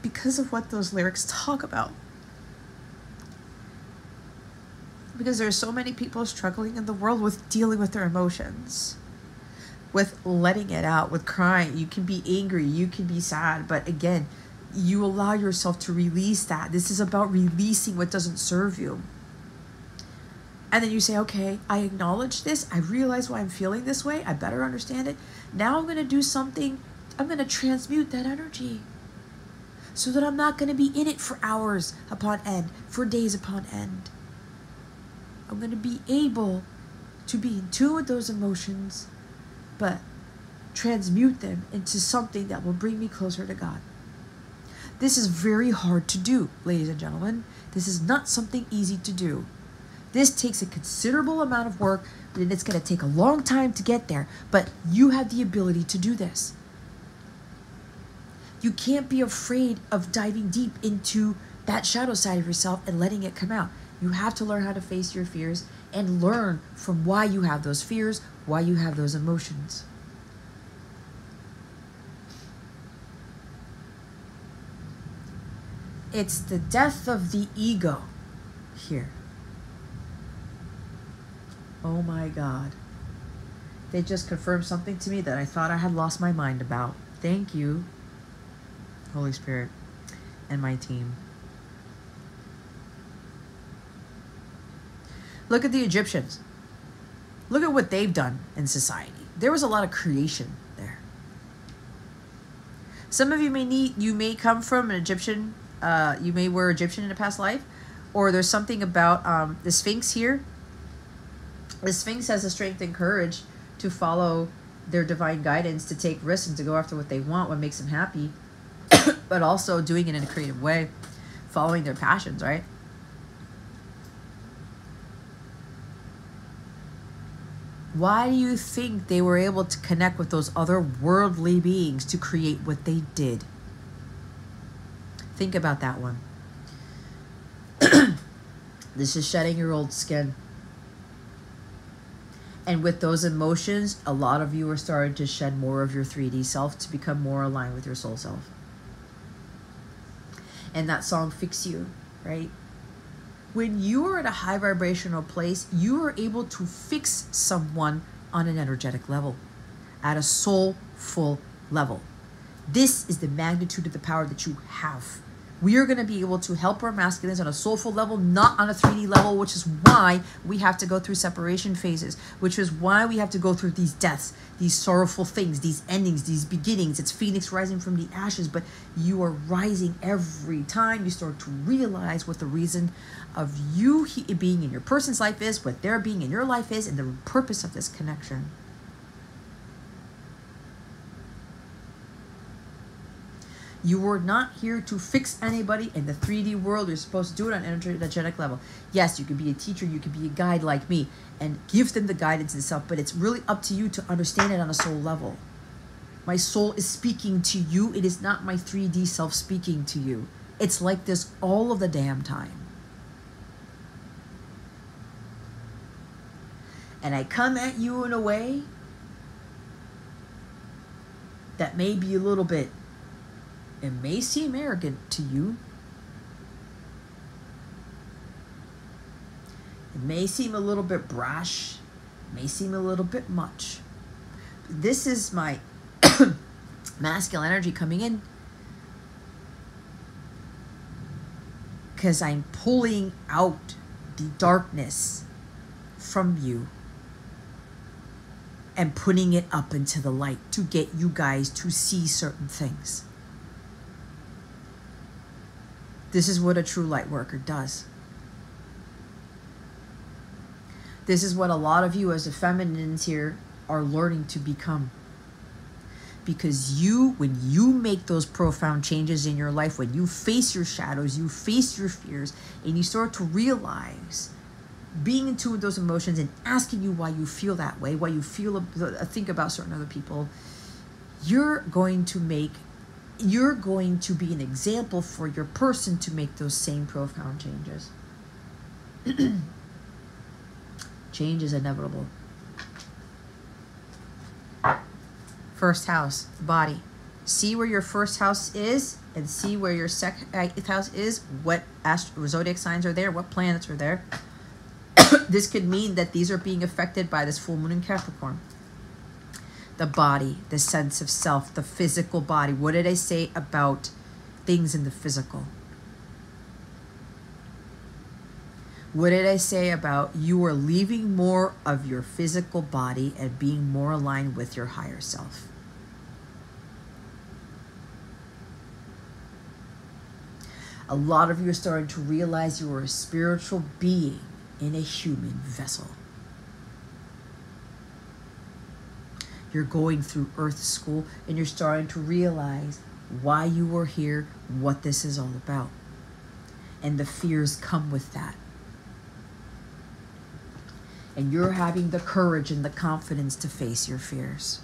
Because of what those lyrics talk about. Because there are so many people struggling in the world with dealing with their emotions, with letting it out, with crying. You can be angry, you can be sad, but again, you allow yourself to release that. This is about releasing what doesn't serve you and then you say, okay, I acknowledge this. I realize why I'm feeling this way. I better understand it. Now I'm going to do something. I'm going to transmute that energy so that I'm not going to be in it for hours upon end, for days upon end. I'm going to be able to be in tune with those emotions, but transmute them into something that will bring me closer to God. This is very hard to do, ladies and gentlemen. This is not something easy to do. This takes a considerable amount of work, and it's going to take a long time to get there. But you have the ability to do this. You can't be afraid of diving deep into that shadow side of yourself and letting it come out. You have to learn how to face your fears and learn from why you have those fears, why you have those emotions. It's the death of the ego here. Oh my God. They just confirmed something to me that I thought I had lost my mind about. Thank you, Holy Spirit, and my team. Look at the Egyptians. Look at what they've done in society. There was a lot of creation there. Some of you may need you may come from an Egyptian uh, you may were Egyptian in a past life, or there's something about um, the Sphinx here. The Sphinx has the strength and courage to follow their divine guidance, to take risks, and to go after what they want, what makes them happy, but also doing it in a creative way, following their passions, right? Why do you think they were able to connect with those other worldly beings to create what they did? Think about that one. this is shedding your old skin. And with those emotions, a lot of you are starting to shed more of your 3D self to become more aligned with your soul self. And that song, Fix You, right? When you are at a high vibrational place, you are able to fix someone on an energetic level, at a soulful level. This is the magnitude of the power that you have we are going to be able to help our masculines on a soulful level, not on a 3D level, which is why we have to go through separation phases, which is why we have to go through these deaths, these sorrowful things, these endings, these beginnings. It's Phoenix rising from the ashes, but you are rising every time you start to realize what the reason of you being in your person's life is, what their being in your life is, and the purpose of this connection. You were not here to fix anybody in the 3D world. You're supposed to do it on an energetic level. Yes, you could be a teacher, you could be a guide like me, and give them the guidance and stuff, but it's really up to you to understand it on a soul level. My soul is speaking to you. It is not my 3D self speaking to you. It's like this all of the damn time. And I come at you in a way that may be a little bit it may seem arrogant to you. It may seem a little bit brash, may seem a little bit much. This is my masculine energy coming in because I'm pulling out the darkness from you and putting it up into the light to get you guys to see certain things. This is what a true light worker does. This is what a lot of you as the feminines here are learning to become. Because you, when you make those profound changes in your life, when you face your shadows, you face your fears, and you start to realize being in tune with those emotions and asking you why you feel that way, why you feel, think about certain other people, you're going to make you're going to be an example for your person to make those same profound changes. Change is inevitable. First house, body. See where your first house is and see where your second uh, house is, what zodiac signs are there, what planets are there. this could mean that these are being affected by this full moon in Capricorn the body, the sense of self, the physical body. What did I say about things in the physical? What did I say about you are leaving more of your physical body and being more aligned with your higher self? A lot of you are starting to realize you are a spiritual being in a human vessel. You're going through Earth School and you're starting to realize why you were here, what this is all about. And the fears come with that. And you're having the courage and the confidence to face your fears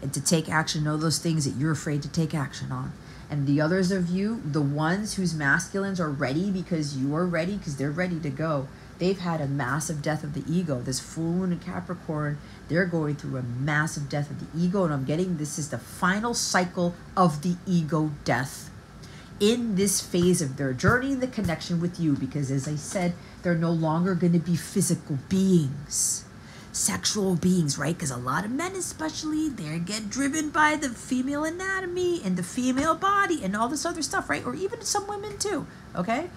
and to take action on those things that you're afraid to take action on. And the others of you, the ones whose masculines are ready because you are ready, because they're ready to go, they've had a massive death of the ego. This full moon in Capricorn, they're going through a massive death of the ego. And I'm getting this is the final cycle of the ego death in this phase of their journey the connection with you because as i said they're no longer going to be physical beings sexual beings right because a lot of men especially they get driven by the female anatomy and the female body and all this other stuff right or even some women too okay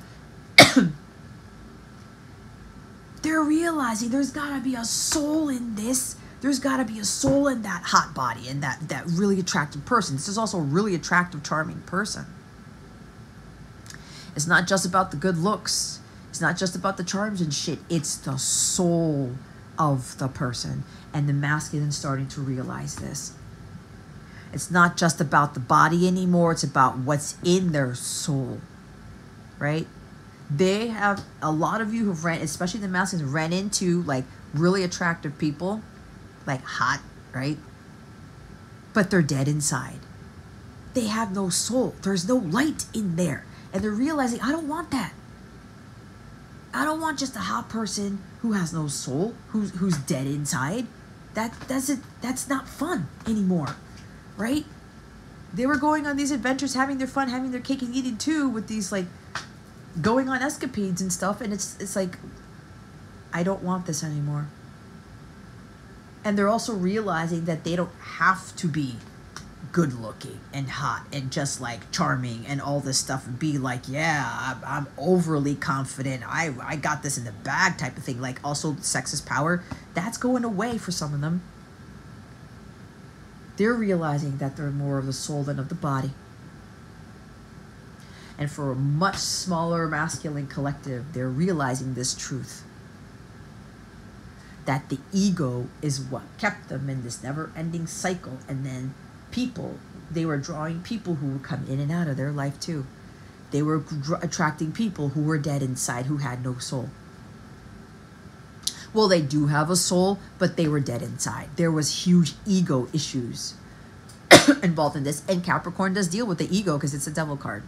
they're realizing there's got to be a soul in this there's got to be a soul in that hot body and that that really attractive person this is also a really attractive charming person it's not just about the good looks. It's not just about the charms and shit. It's the soul of the person. And the masculine starting to realize this. It's not just about the body anymore, it's about what's in their soul. Right? They have a lot of you who've ran, especially the masculines, ran into like really attractive people, like hot, right? But they're dead inside. They have no soul. There's no light in there and they're realizing I don't want that. I don't want just a hot person who has no soul, who's who's dead inside. That that's it. That's not fun anymore, right? They were going on these adventures, having their fun, having their cake and eating too, with these like going on escapades and stuff. And it's it's like, I don't want this anymore. And they're also realizing that they don't have to be good looking and hot and just like charming and all this stuff and be like yeah I'm, I'm, overly confident I, I got this in the bag type of thing like also sexist power that's going away for some of them they're realizing that they're more of the soul than of the body and for a much smaller masculine collective they're realizing this truth that the ego is what kept them in this never ending cycle and then people. They were drawing people who would come in and out of their life too. They were attracting people who were dead inside, who had no soul. Well, they do have a soul, but they were dead inside. There was huge ego issues involved in this, and Capricorn does deal with the ego because it's a devil card.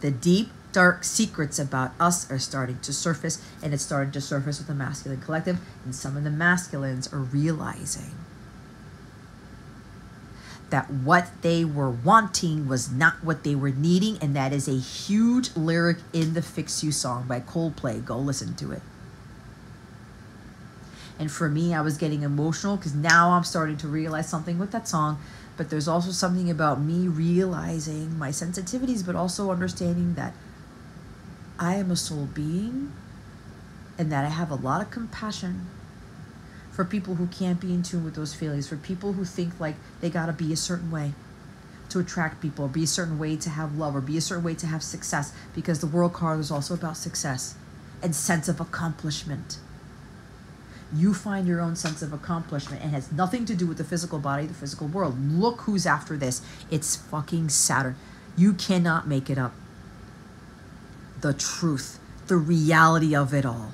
The deep, dark secrets about us are starting to surface, and it's starting to surface with the masculine collective, and some of the masculines are realizing that what they were wanting was not what they were needing, and that is a huge lyric in the Fix You song by Coldplay. Go listen to it. And for me, I was getting emotional because now I'm starting to realize something with that song. But there's also something about me realizing my sensitivities, but also understanding that I am a soul being and that I have a lot of compassion for people who can't be in tune with those feelings, for people who think like they gotta be a certain way to attract people, or be a certain way to have love, or be a certain way to have success, because the world card is also about success and sense of accomplishment. You find your own sense of accomplishment and has nothing to do with the physical body, the physical world. Look who's after this. It's fucking Saturn. You cannot make it up. The truth, the reality of it all.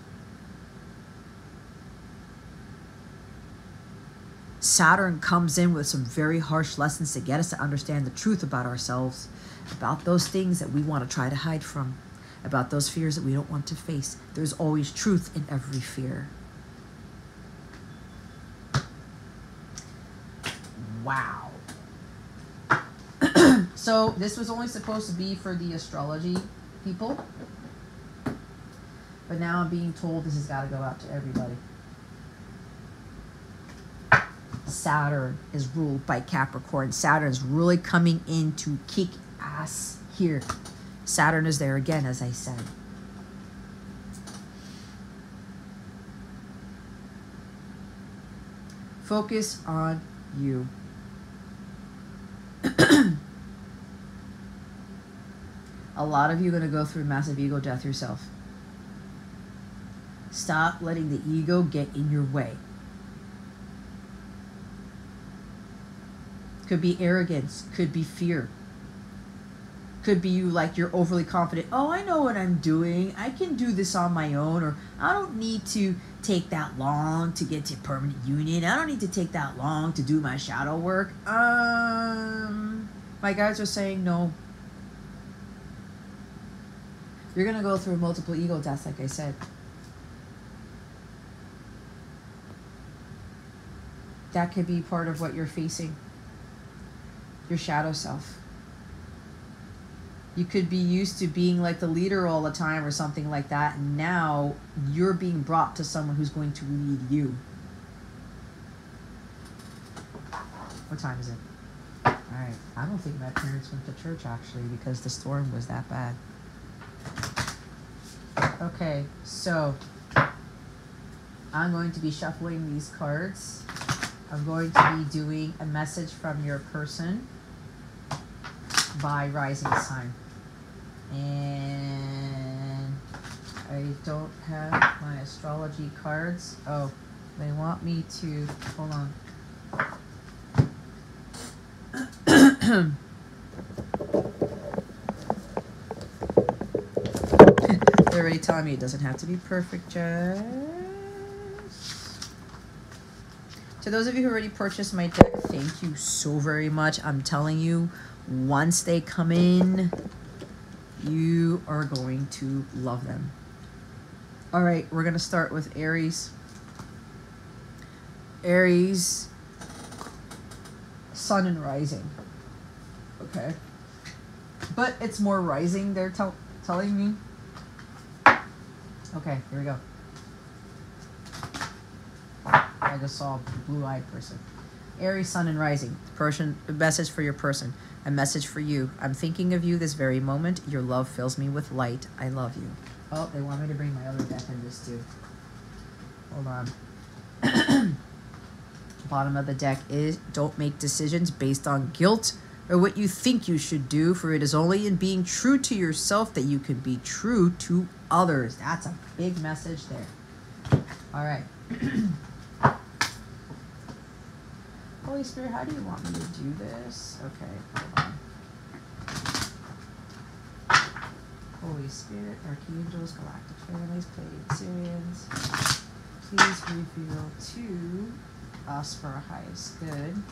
Saturn comes in with some very harsh lessons to get us to understand the truth about ourselves, about those things that we want to try to hide from, about those fears that we don't want to face. There's always truth in every fear. Wow. so, this was only supposed to be for the astrology people, but now I'm being told this has got to go out to everybody. Saturn is ruled by Capricorn. Saturn is really coming in to kick ass here. Saturn is there again, as I said. Focus on you. A lot of you are going to go through massive ego death yourself. Stop letting the ego get in your way. Could be arrogance, could be fear, could be you like you're overly confident. Oh, I know what I'm doing. I can do this on my own, or I don't need to take that long to get to permanent union. I don't need to take that long to do my shadow work. Um, my guys are saying no. You're gonna go through multiple ego deaths, like I said. That could be part of what you're facing. Your shadow self you could be used to being like the leader all the time or something like that and now you're being brought to someone who's going to lead you. What time is it? All right i don't think my parents went to church actually because the storm was that bad. Okay so i'm going to be shuffling these cards. I'm going to be doing a message from your person by rising sign and I don't have my astrology cards. Oh, they want me to, hold on. They're already telling me it doesn't have to be perfect, Jess. To those of you who already purchased my deck, thank you so very much. I'm telling you, once they come in, you are going to love them. All right, we're going to start with Aries. Aries, sun and rising. Okay. But it's more rising, they're tell telling me. Okay, here we go. I just saw a blue-eyed person. Aries, sun, and rising. Person, message for your person. A message for you. I'm thinking of you this very moment. Your love fills me with light. I love you. Oh, they want me to bring my other deck in this too. Hold on. Bottom of the deck is don't make decisions based on guilt or what you think you should do, for it is only in being true to yourself that you can be true to others. That's a big message there. All right. Holy Spirit, how do you want me to do this? Okay, hold on. Holy Spirit, Archangels, Galactic Families, Pleiadian Sirians, please reveal to us for our highest good.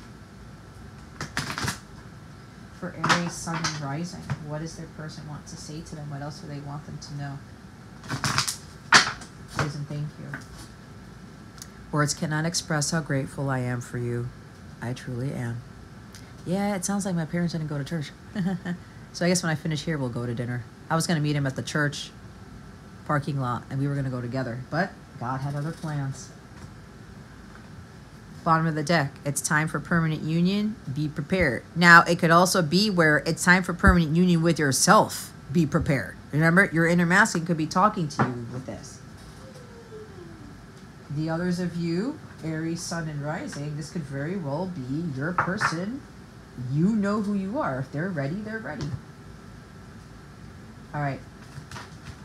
For Aries, Sun, and Rising, what does their person want to say to them? What else do they want them to know? Please and thank you. Words cannot express how grateful I am for you. I truly am. Yeah, it sounds like my parents didn't go to church. so I guess when I finish here, we'll go to dinner. I was going to meet him at the church parking lot and we were going to go together, but God had other plans. Bottom of the deck, it's time for permanent union. Be prepared. Now, it could also be where it's time for permanent union with yourself. Be prepared. Remember, your inner masculine could be talking to you with this. The others of you Aries, Sun, and Rising, this could very well be your person. You know who you are. If they're ready, they're ready. All right.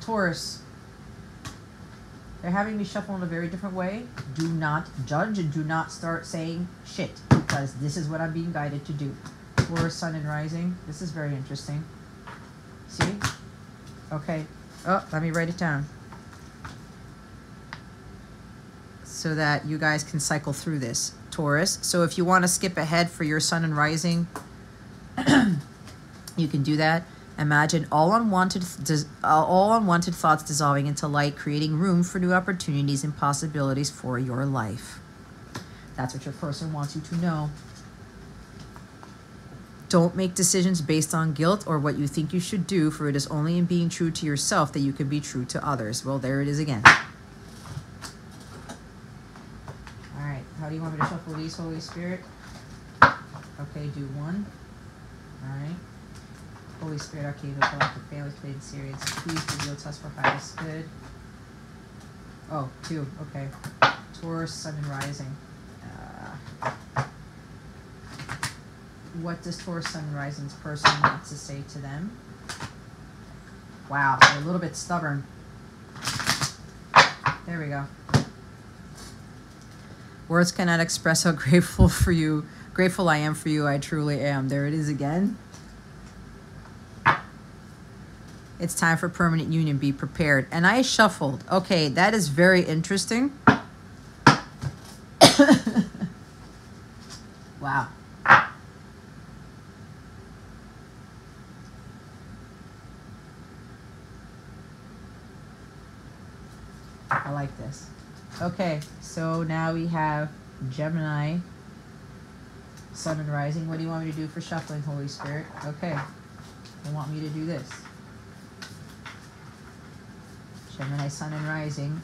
Taurus. They're having me shuffle in a very different way. Do not judge and do not start saying shit because this is what I'm being guided to do. Taurus, Sun, and Rising. This is very interesting. See? Okay. Oh, let me write it down. So that you guys can cycle through this, Taurus. So if you want to skip ahead for your sun and rising, you can do that. Imagine all unwanted, all unwanted thoughts dissolving into light, creating room for new opportunities and possibilities for your life. That's what your person wants you to know. Don't make decisions based on guilt or what you think you should do, for it is only in being true to yourself that you can be true to others. Well, there it is again. How do you want me to shuffle these, Holy Spirit? Okay, do one. Alright. Holy Spirit, Archangel, Galactic Families, Pleiadian Sirians, please reveal to us for highest good. Oh, two. Okay. Taurus, Sun, and Rising. Uh, what does Taurus, Sun, and Rising's person want to say to them? Wow, they're a little bit stubborn. There we go. Words cannot express how grateful for you, grateful I am for you. I truly am. There it is again. It's time for permanent union. Be prepared. And I shuffled. Okay, that is very interesting. wow. I like this. Okay, so now we have Gemini, Sun and Rising. What do you want me to do for shuffling, Holy Spirit? Okay, you want me to do this. Gemini, Sun and Rising.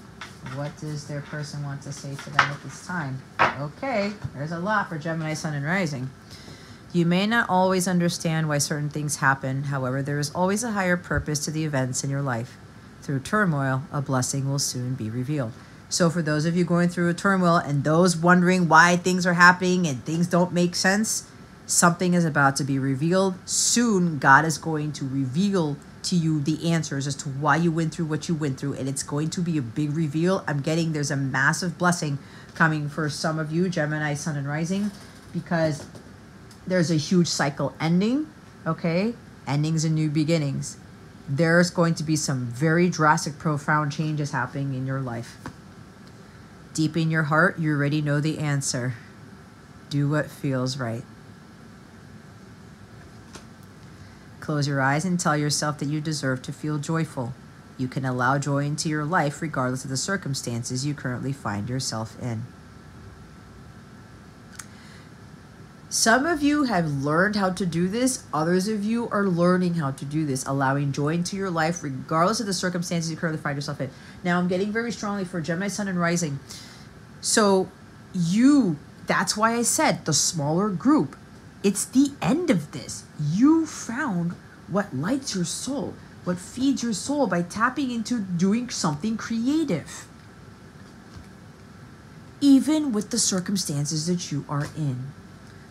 What does their person want to say to them at this time? Okay, there's a lot for Gemini, Sun and Rising. You may not always understand why certain things happen. However, there is always a higher purpose to the events in your life. Through turmoil, a blessing will soon be revealed. So, for those of you going through a turmoil and those wondering why things are happening and things don't make sense, something is about to be revealed. Soon, God is going to reveal to you the answers as to why you went through what you went through, and it's going to be a big reveal. I'm getting there's a massive blessing coming for some of you, Gemini, Sun, and Rising, because there's a huge cycle ending, okay? Endings and new beginnings there's going to be some very drastic, profound changes happening in your life. Deep in your heart, you already know the answer. Do what feels right. Close your eyes and tell yourself that you deserve to feel joyful. You can allow joy into your life regardless of the circumstances you currently find yourself in. Some of you have learned how to do this. Others of you are learning how to do this, allowing joy into your life, regardless of the circumstances you currently find yourself in. Now, I'm getting very strongly for Gemini, Sun, and Rising. So, you, that's why I said the smaller group. It's the end of this. You found what lights your soul, what feeds your soul by tapping into doing something creative. Even with the circumstances that you are in.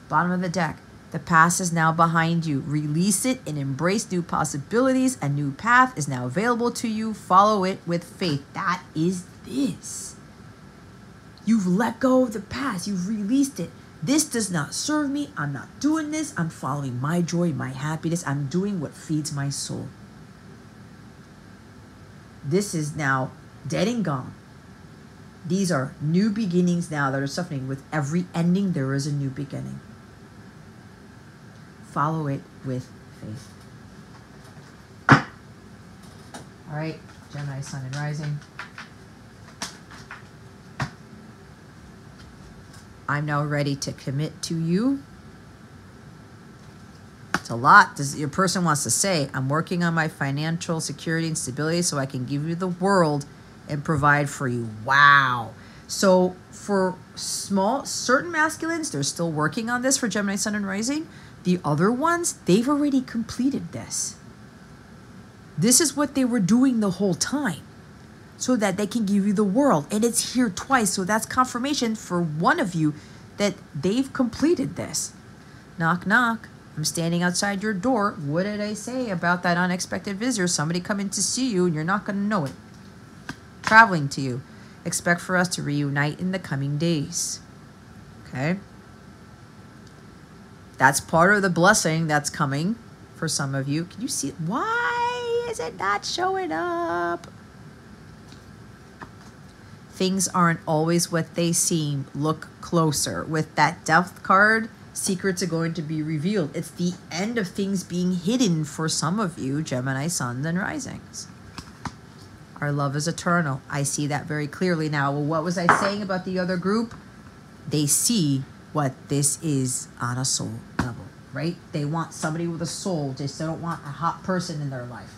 Bottom of the deck. The past is now behind you. Release it and embrace new possibilities. A new path is now available to you. Follow it with faith. That is this. You've let go of the past, you've released it. This does not serve me. I'm not doing this. I'm following my joy, my happiness. I'm doing what feeds my soul. This is now dead and gone. These are new beginnings now that are suffering. With every ending, there is a new beginning follow it with faith. All right, Gemini, Sun, and Rising. I'm now ready to commit to you. It's a lot. Does your person wants to say, I'm working on my financial security and stability so I can give you the world and provide for you. Wow. So for small certain masculines, they're still working on this for Gemini Sun and Rising. The other ones, they've already completed this. This is what they were doing the whole time so that they can give you the world. And it's here twice. So that's confirmation for one of you that they've completed this. Knock, knock. I'm standing outside your door. What did I say about that unexpected visitor? Somebody coming to see you and you're not going to know it. Traveling to you. Expect for us to reunite in the coming days. Okay? That's part of the blessing that's coming for some of you. Can you see? Why is it not showing up? Things aren't always what they seem. Look closer. With that death card, secrets are going to be revealed. It's the end of things being hidden for some of you, Gemini suns and risings. Our love is eternal. I see that very clearly now. Well, what was I saying about the other group? They see what this is on a soul level, right? They want somebody with a soul, They still don't want a hot person in their life.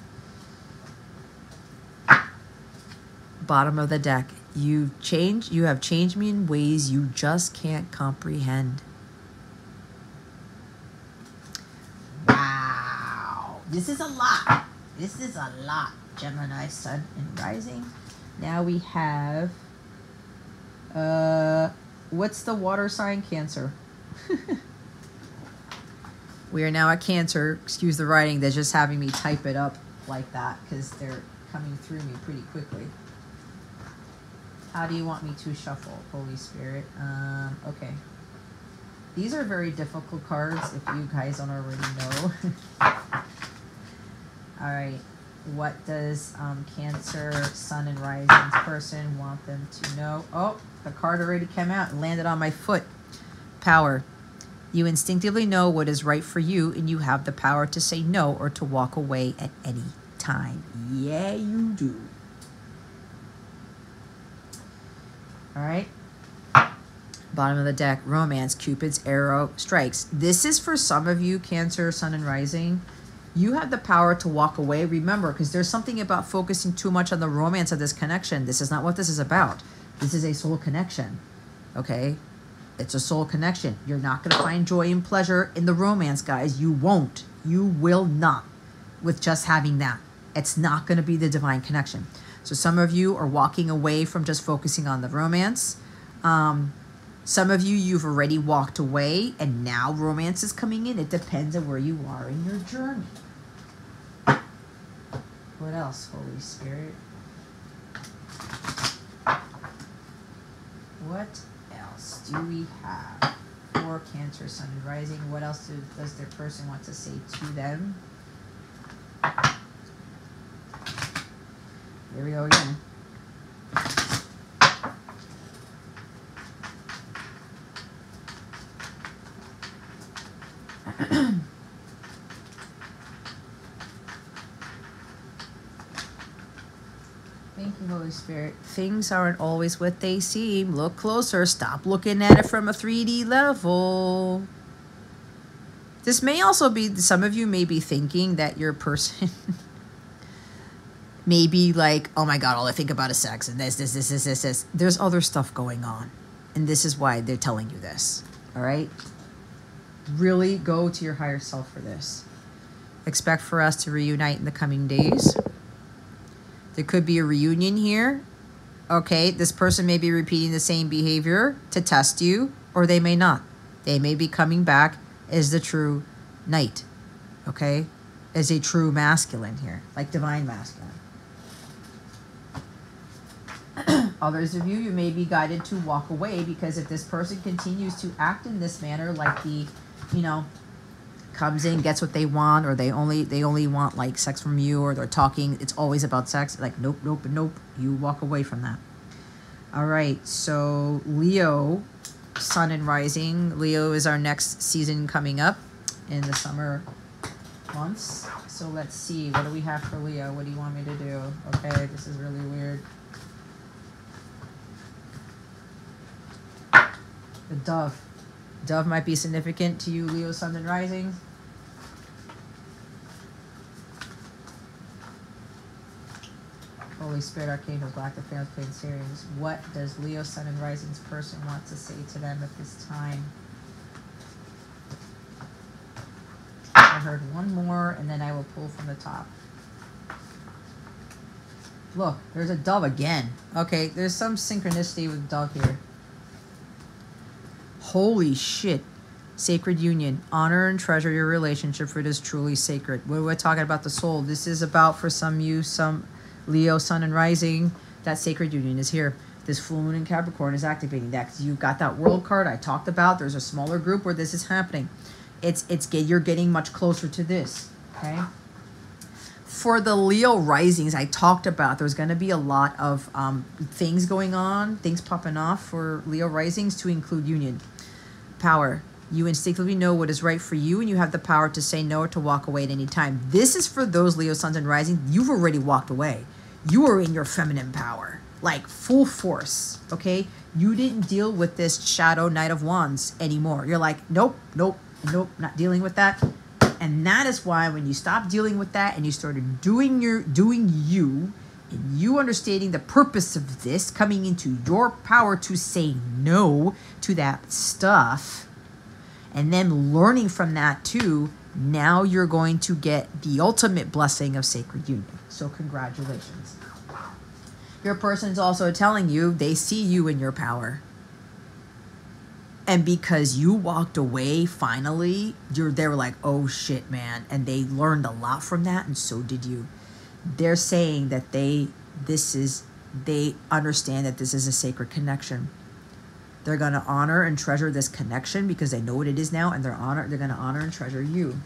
Bottom of the deck. You've changed you have changed me in ways you just can't comprehend. Wow. This is a lot. This is a lot. Gemini, Sun, and Rising. Now we have uh What's the water sign? Cancer. we are now at Cancer. Excuse the writing. They're just having me type it up like that because they're coming through me pretty quickly. How do you want me to shuffle, Holy Spirit? Um, okay. These are very difficult cards if you guys don't already know. All right. What does um, Cancer, Sun, and Rising person want them to know? Oh, the card already came out and landed on my foot. Power. You instinctively know what is right for you, and you have the power to say no or to walk away at any time. Yeah, you do. All right. Bottom of the deck, romance, Cupid's arrow strikes. This is for some of you, Cancer, Sun, and Rising. You have the power to walk away. Remember, because there's something about focusing too much on the romance of this connection. This is not what this is about. This is a soul connection. Okay? It's a soul connection. You're not going to find joy and pleasure in the romance, guys. You won't. You will not with just having that. It's not going to be the divine connection. So some of you are walking away from just focusing on the romance. Um, some of you, you've already walked away and now romance is coming in. It depends on where you are in your journey. What else, Holy Spirit? What else do we have for Cancer, Sun, and Rising? What else do, does their person want to say to them? Here we go again. Thank you, Holy Spirit. Things aren't always what they seem. Look closer. Stop looking at it from a 3D level. This may also be, some of you may be thinking that your person may be like, oh my God, all I think about is sex and this, this, this, this, this, this. There's other stuff going on. And this is why they're telling you this. All right? Really go to your higher self for this. Expect for us to reunite in the coming days. There could be a reunion here. Okay, this person may be repeating the same behavior to test you, or they may not. They may be coming back as the true knight. Okay? As a true masculine here, like divine masculine. Others of you, you may be guided to walk away because if this person continues to act in this manner, like the, you know, comes in, gets what they want, or they only they only want like sex from you, or they're talking. It's always about sex. Like nope, nope, nope. You walk away from that. All right. So Leo, Sun and Rising. Leo is our next season coming up in the summer months. So let's see. What do we have for Leo? What do you want me to do? Okay, this is really weird. The dove. Dove might be significant to you, Leo, Sun, and Rising. Holy Spirit, Archangel, Galactic Family, Plane Series. What does Leo, Sun, and Rising's person want to say to them at this time? I heard one more, and then I will pull from the top. Look, there's a dove again. Okay, there's some synchronicity with dove here. Holy shit. Sacred union. Honor and treasure your relationship for it is truly sacred. We're, we're talking about the soul. This is about, for some you, some Leo, Sun, and Rising, that sacred union is here. This full moon in Capricorn is activating that you've got that world card I talked about. There's a smaller group where this is happening. It's it's you're getting much closer to this. Okay. For the Leo risings, I talked about there's going to be a lot of um, things going on, things popping off for Leo risings to include union, power. You instinctively know what is right for you, and you have the power to say no or to walk away at any time. This is for those Leo suns and rising. You've already walked away you are in your feminine power, like full force, okay? You didn't deal with this shadow Knight of Wands anymore. You're like, nope, nope, nope, not dealing with that. And that is why when you stop dealing with that and you started doing your doing you and you understanding the purpose of this coming into your power to say no to that stuff and then learning from that too now you're going to get the ultimate blessing of sacred union so congratulations your person's also telling you they see you in your power. And because you walked away finally, you're they were like, oh shit, man. And they learned a lot from that, and so did you. They're saying that they this is they understand that this is a sacred connection. They're gonna honor and treasure this connection because they know what it is now, and they're honor they're gonna honor and treasure you.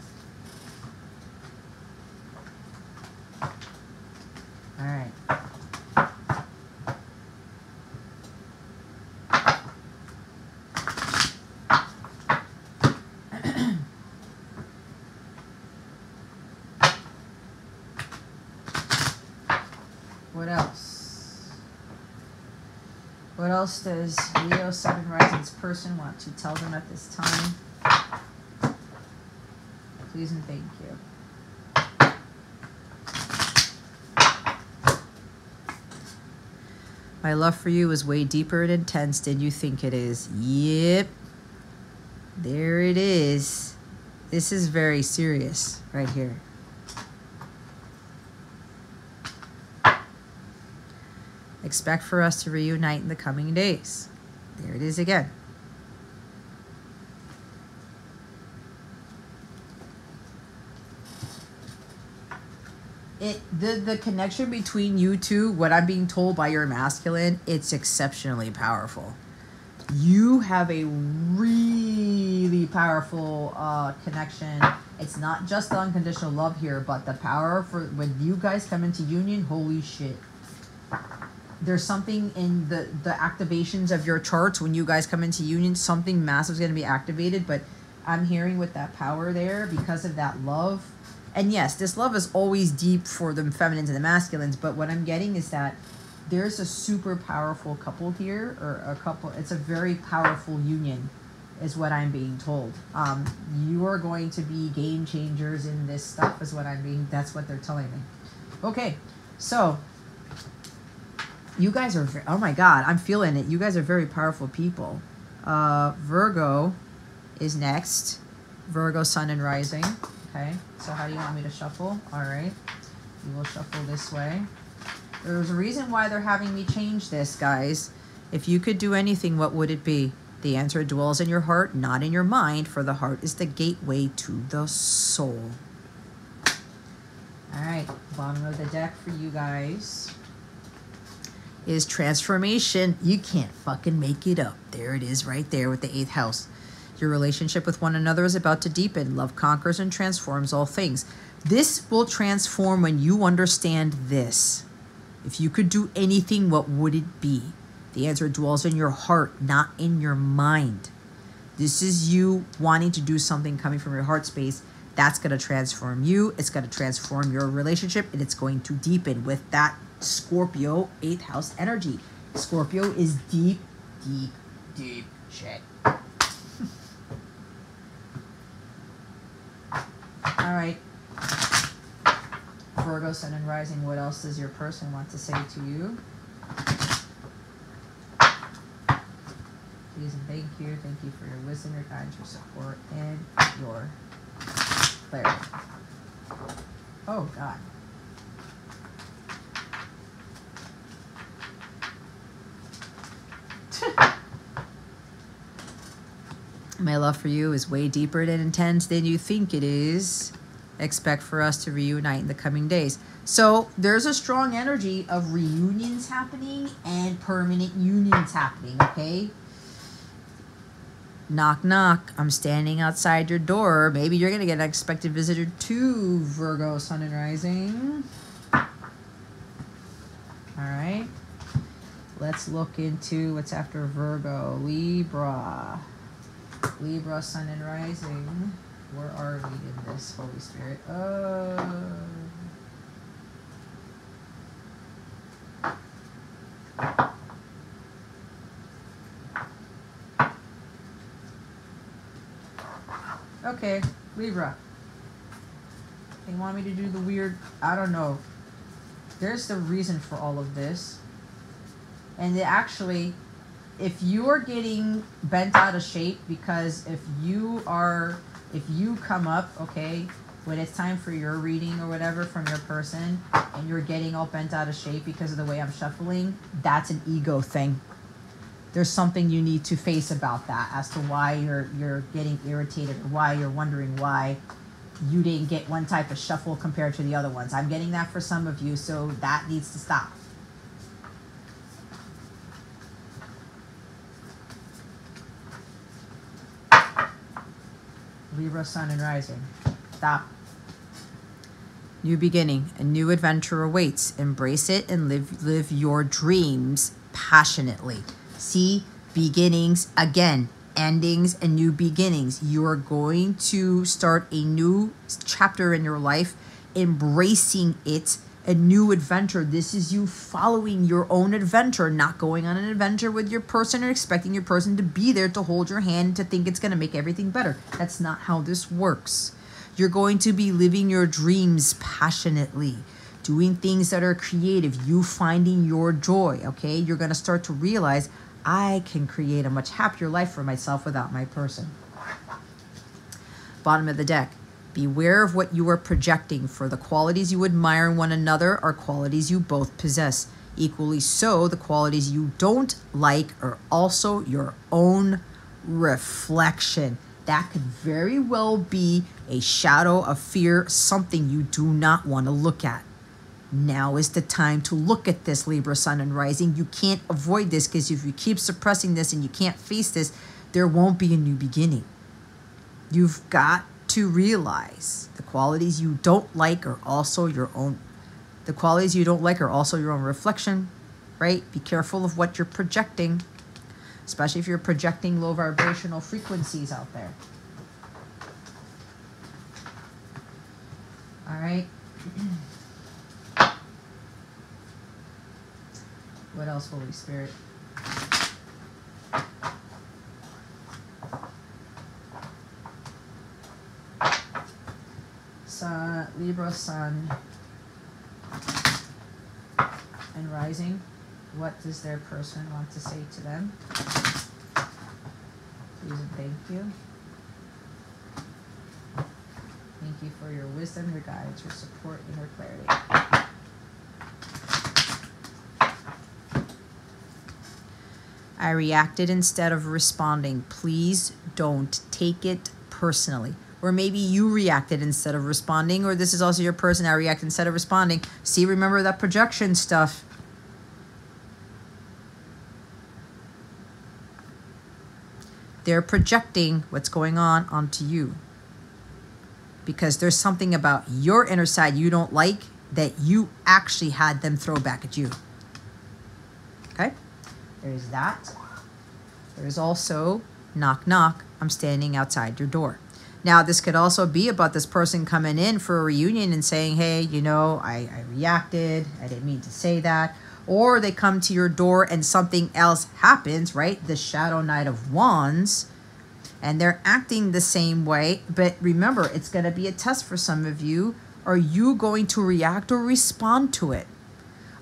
Does Leo, and Rising's person want to tell them at this time? Please and thank you. My love for you is way deeper and intense than you think it is. Yep. There it is. This is very serious right here. Expect for us to reunite in the coming days. There it is again. It the the connection between you two, what I'm being told by your masculine, it's exceptionally powerful. You have a really powerful uh, connection. It's not just the unconditional love here, but the power for when you guys come into union. Holy shit! There's something in the the activations of your charts when you guys come into union something massive is going to be activated but i'm hearing with that power there because of that love. And yes this love is always deep for the feminines and the masculines but what i'm getting is that there's a super powerful couple here or a couple it's a very powerful union is what i'm being told. Um, you are going to be game changers in this stuff is what i'm being that's what they're telling me. Okay so you guys are oh my god i'm feeling it. You guys are very powerful people. Uh virgo is next. Virgo sun and rising. Okay so how do you want me to shuffle? All right we will shuffle this way. There's a reason why they're having me change this guys. If you could do anything what would it be? The answer dwells in your heart not in your mind for the heart is the gateway to the soul. All right bottom of the deck for you guys is transformation. You can't fucking make it up. There it is right there with the eighth house. Your relationship with one another is about to deepen. Love conquers and transforms all things. This will transform when you understand this. If you could do anything, what would it be? The answer dwells in your heart, not in your mind. This is you wanting to do something coming from your heart space. That's going to transform you. It's going to transform your relationship and it's going to deepen with that Scorpio, eighth house energy. Scorpio is deep, deep, deep shit. All right. Virgo, Sun, and Rising, what else does your person want to say to you? Please and thank you. Thank you for your wisdom, your guidance, your support, and your clarity. Oh, God. My love for you is way deeper and intense than you think it is. Expect for us to reunite in the coming days. So there's a strong energy of reunions happening and permanent unions happening, okay? Knock, knock. I'm standing outside your door. Maybe you're going to get an expected visitor too, Virgo, Sun and Rising. All right. Let's look into what's after Virgo. Libra. Libra, Sun and Rising. Where are we in this, Holy Spirit? Uh, okay, Libra. They want me to do the weird, I don't know. There's the reason for all of this. And it actually, if you are getting bent out of shape because if you are if you come up okay when it's time for your reading or whatever from your person and you're getting all bent out of shape because of the way I'm shuffling that's an ego thing. There's something you need to face about that as to why you're you're getting irritated or why you're wondering why you didn't get one type of shuffle compared to the other ones. I'm getting that for some of you so that needs to stop Libra, Sun, and Rising. Stop. New beginning, a new adventure awaits. Embrace it and live live your dreams passionately. See beginnings again, endings and new beginnings. You are going to start a new chapter in your life, embracing it a new adventure. This is you following your own adventure, not going on an adventure with your person or expecting your person to be there to hold your hand to think it's going to make everything better. That's not how this works. You're going to be living your dreams passionately, doing things that are creative, you finding your joy, okay? You're going to start to realize I can create a much happier life for myself without my person. Bottom of the deck Beware of what you are projecting, for the qualities you admire in one another are qualities you both possess. Equally so, the qualities you don't like are also your own reflection. That could very well be a shadow of fear, something you do not want to look at. Now is the time to look at this, Libra Sun and Rising. You can't avoid this because if you keep suppressing this and you can't face this, there won't be a new beginning. You've got to realize the qualities you don't like are also your own. The qualities you don't like are also your own reflection right? Be careful of what you're projecting especially if you're projecting low vibrational frequencies out there. All right. What else holy spirit Sun, Libra Sun, and Rising. What does their person want to say to them? Please and thank you. Thank you for your wisdom, your guidance, your support, and your clarity. I reacted instead of responding. Please don't take it personally or maybe you reacted instead of responding, or this is also your person that reacted instead of responding. See, remember that projection stuff. They're projecting what's going on onto you because there's something about your inner side you don't like that you actually had them throw back at you. Okay? There's that. There's also knock, knock. I'm standing outside your door. Now, this could also be about this person coming in for a reunion and saying, hey, you know, I, I reacted. I didn't mean to say that. Or they come to your door and something else happens, right? The Shadow Knight of Wands. And they're acting the same way. But remember, it's going to be a test for some of you. Are you going to react or respond to it?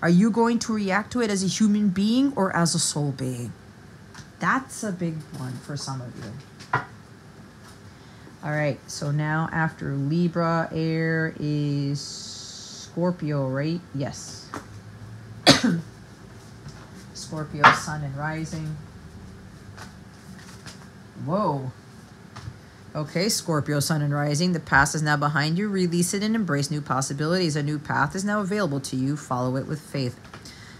Are you going to react to it as a human being or as a soul being? That's a big one for some of you. All right, so now after Libra, air is Scorpio, right? Yes. Scorpio, sun and rising. Whoa. Okay, Scorpio, sun and rising. The past is now behind you. Release it and embrace new possibilities. A new path is now available to you. Follow it with faith.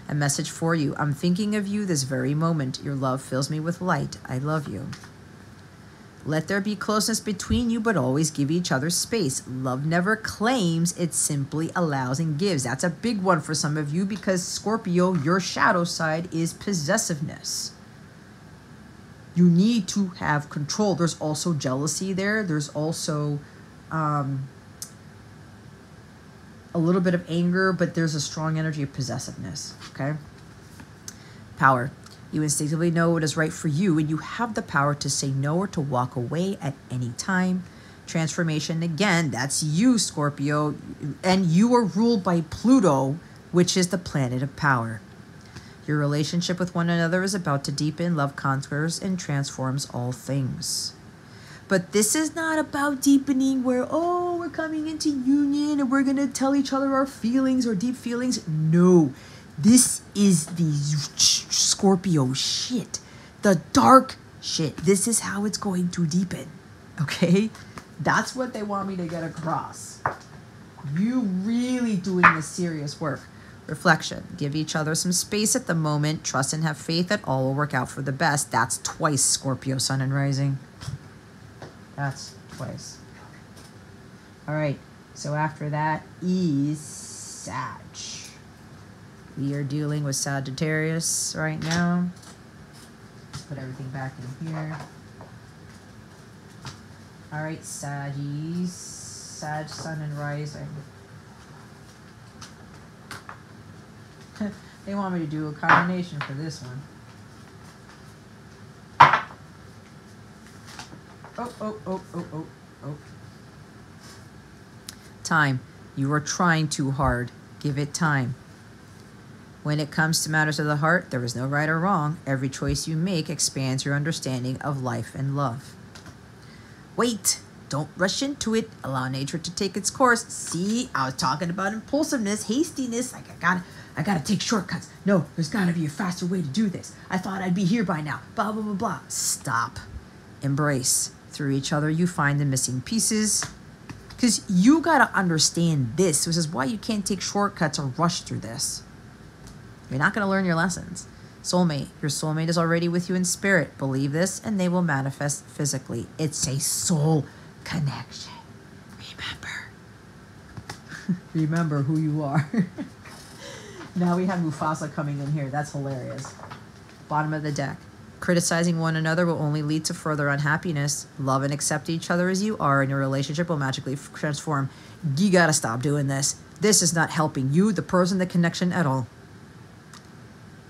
A message for you. I'm thinking of you this very moment. Your love fills me with light. I love you. Let there be closeness between you, but always give each other space. Love never claims, it simply allows and gives. That's a big one for some of you because Scorpio, your shadow side is possessiveness. You need to have control. There's also jealousy there. There's also um, a little bit of anger, but there's a strong energy of possessiveness. Okay? Power. You instinctively know what is right for you, and you have the power to say no or to walk away at any time. Transformation, again, that's you, Scorpio, and you are ruled by Pluto, which is the planet of power. Your relationship with one another is about to deepen. Love conquers and transforms all things. But this is not about deepening where, oh, we're coming into union and we're going to tell each other our feelings or deep feelings. No, this is the Scorpio shit. The dark shit. This is how it's going to deepen. Okay? That's what they want me to get across. You really doing the serious work. Reflection. Give each other some space at the moment. Trust and have faith that all will work out for the best. That's twice Scorpio, Sun and Rising. That's twice. All right. So after that is Sag. We are dealing with Sagittarius right now. Let's put everything back in here. All right, Saggies. Sag, Sun, and Rising. they want me to do a combination for this one. Oh, oh, oh, oh, oh, oh. Time. You are trying too hard. Give it time. When it comes to matters of the heart, there is no right or wrong. Every choice you make expands your understanding of life and love. Wait, don't rush into it. Allow nature to take its course. See, I was talking about impulsiveness, hastiness. Like I gotta, I gotta take shortcuts. No, there's gotta be a faster way to do this. I thought I'd be here by now. Blah blah blah blah. Stop. Embrace. Through each other, you find the missing pieces. Because you gotta understand this, which is why you can't take shortcuts or rush through this. You're not going to learn your lessons. Soulmate. Your soulmate is already with you in spirit. Believe this and they will manifest physically. It's a soul connection. Remember. Remember who you are. now we have Mufasa coming in here. That's hilarious. Bottom of the deck. Criticizing one another will only lead to further unhappiness. Love and accept each other as you are, and your relationship will magically transform. You gotta stop doing this. This is not helping you, the person, the connection at all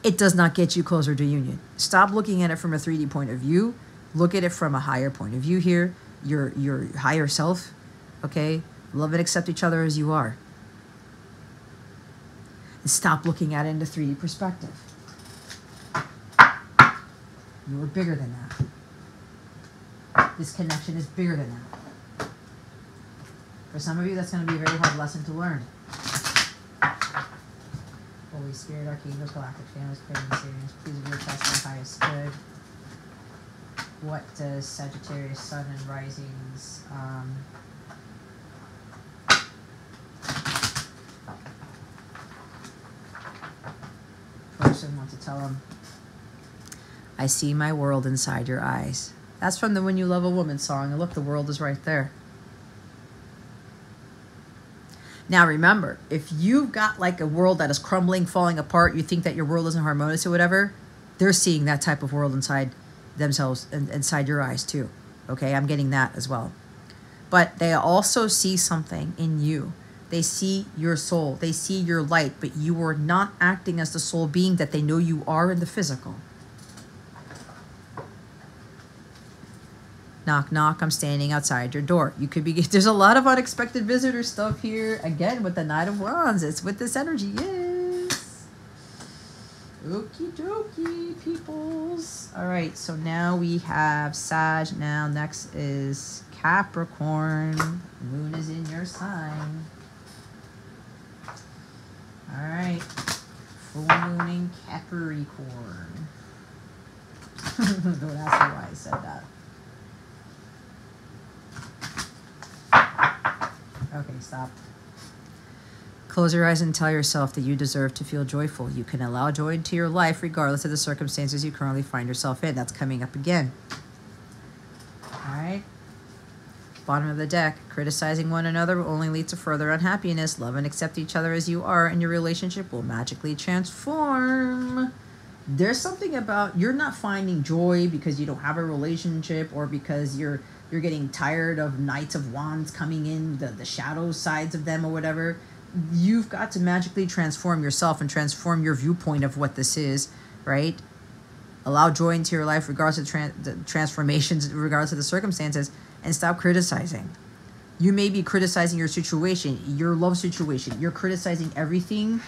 it does not get you closer to union. Stop looking at it from a 3D point of view. Look at it from a higher point of view here. Your your higher self, okay? Love and accept each other as you are. And stop looking at it in the 3D perspective. You are bigger than that. This connection is bigger than that. For some of you, that's going to be a very hard lesson to learn. Holy Spirit, Archangels, Galactic Families, Creating Saviors, please reveal trust my highest good. What does Sagittarius, Sun, and Risings, um, person want to tell them? I see my world inside your eyes. That's from the When You Love a Woman song. And look, the world is right there. Now remember, if you've got like a world that is crumbling, falling apart, you think that your world isn't harmonious or whatever, they're seeing that type of world inside themselves and inside your eyes too. Okay, I'm getting that as well. But they also see something in you. They see your soul, they see your light, but you are not acting as the soul being that they know you are in the physical. Knock, knock, I'm standing outside your door. You could be, there's a lot of unexpected visitor stuff here. Again, with the Knight of Wands, it's with this energy. Yes. Okie dokie, peoples. All right, so now we have Sag. Now, next is Capricorn. Moon is in your sign. All right. Full moon in Capricorn. Don't ask me why I said that. Okay, stop. Close your eyes and tell yourself that you deserve to feel joyful. You can allow joy into your life regardless of the circumstances you currently find yourself in. That's coming up again. All right. Bottom of the deck. Criticizing one another will only lead to further unhappiness. Love and accept each other as you are, and your relationship will magically transform. There's something about you're not finding joy because you don't have a relationship or because you're you're getting tired of Knights of Wands coming in, the, the shadow sides of them or whatever. You've got to magically transform yourself and transform your viewpoint of what this is, right? Allow joy into your life regardless of the transformations, regardless of the circumstances, and stop criticizing. You may be criticizing your situation, your love situation. You're criticizing everything.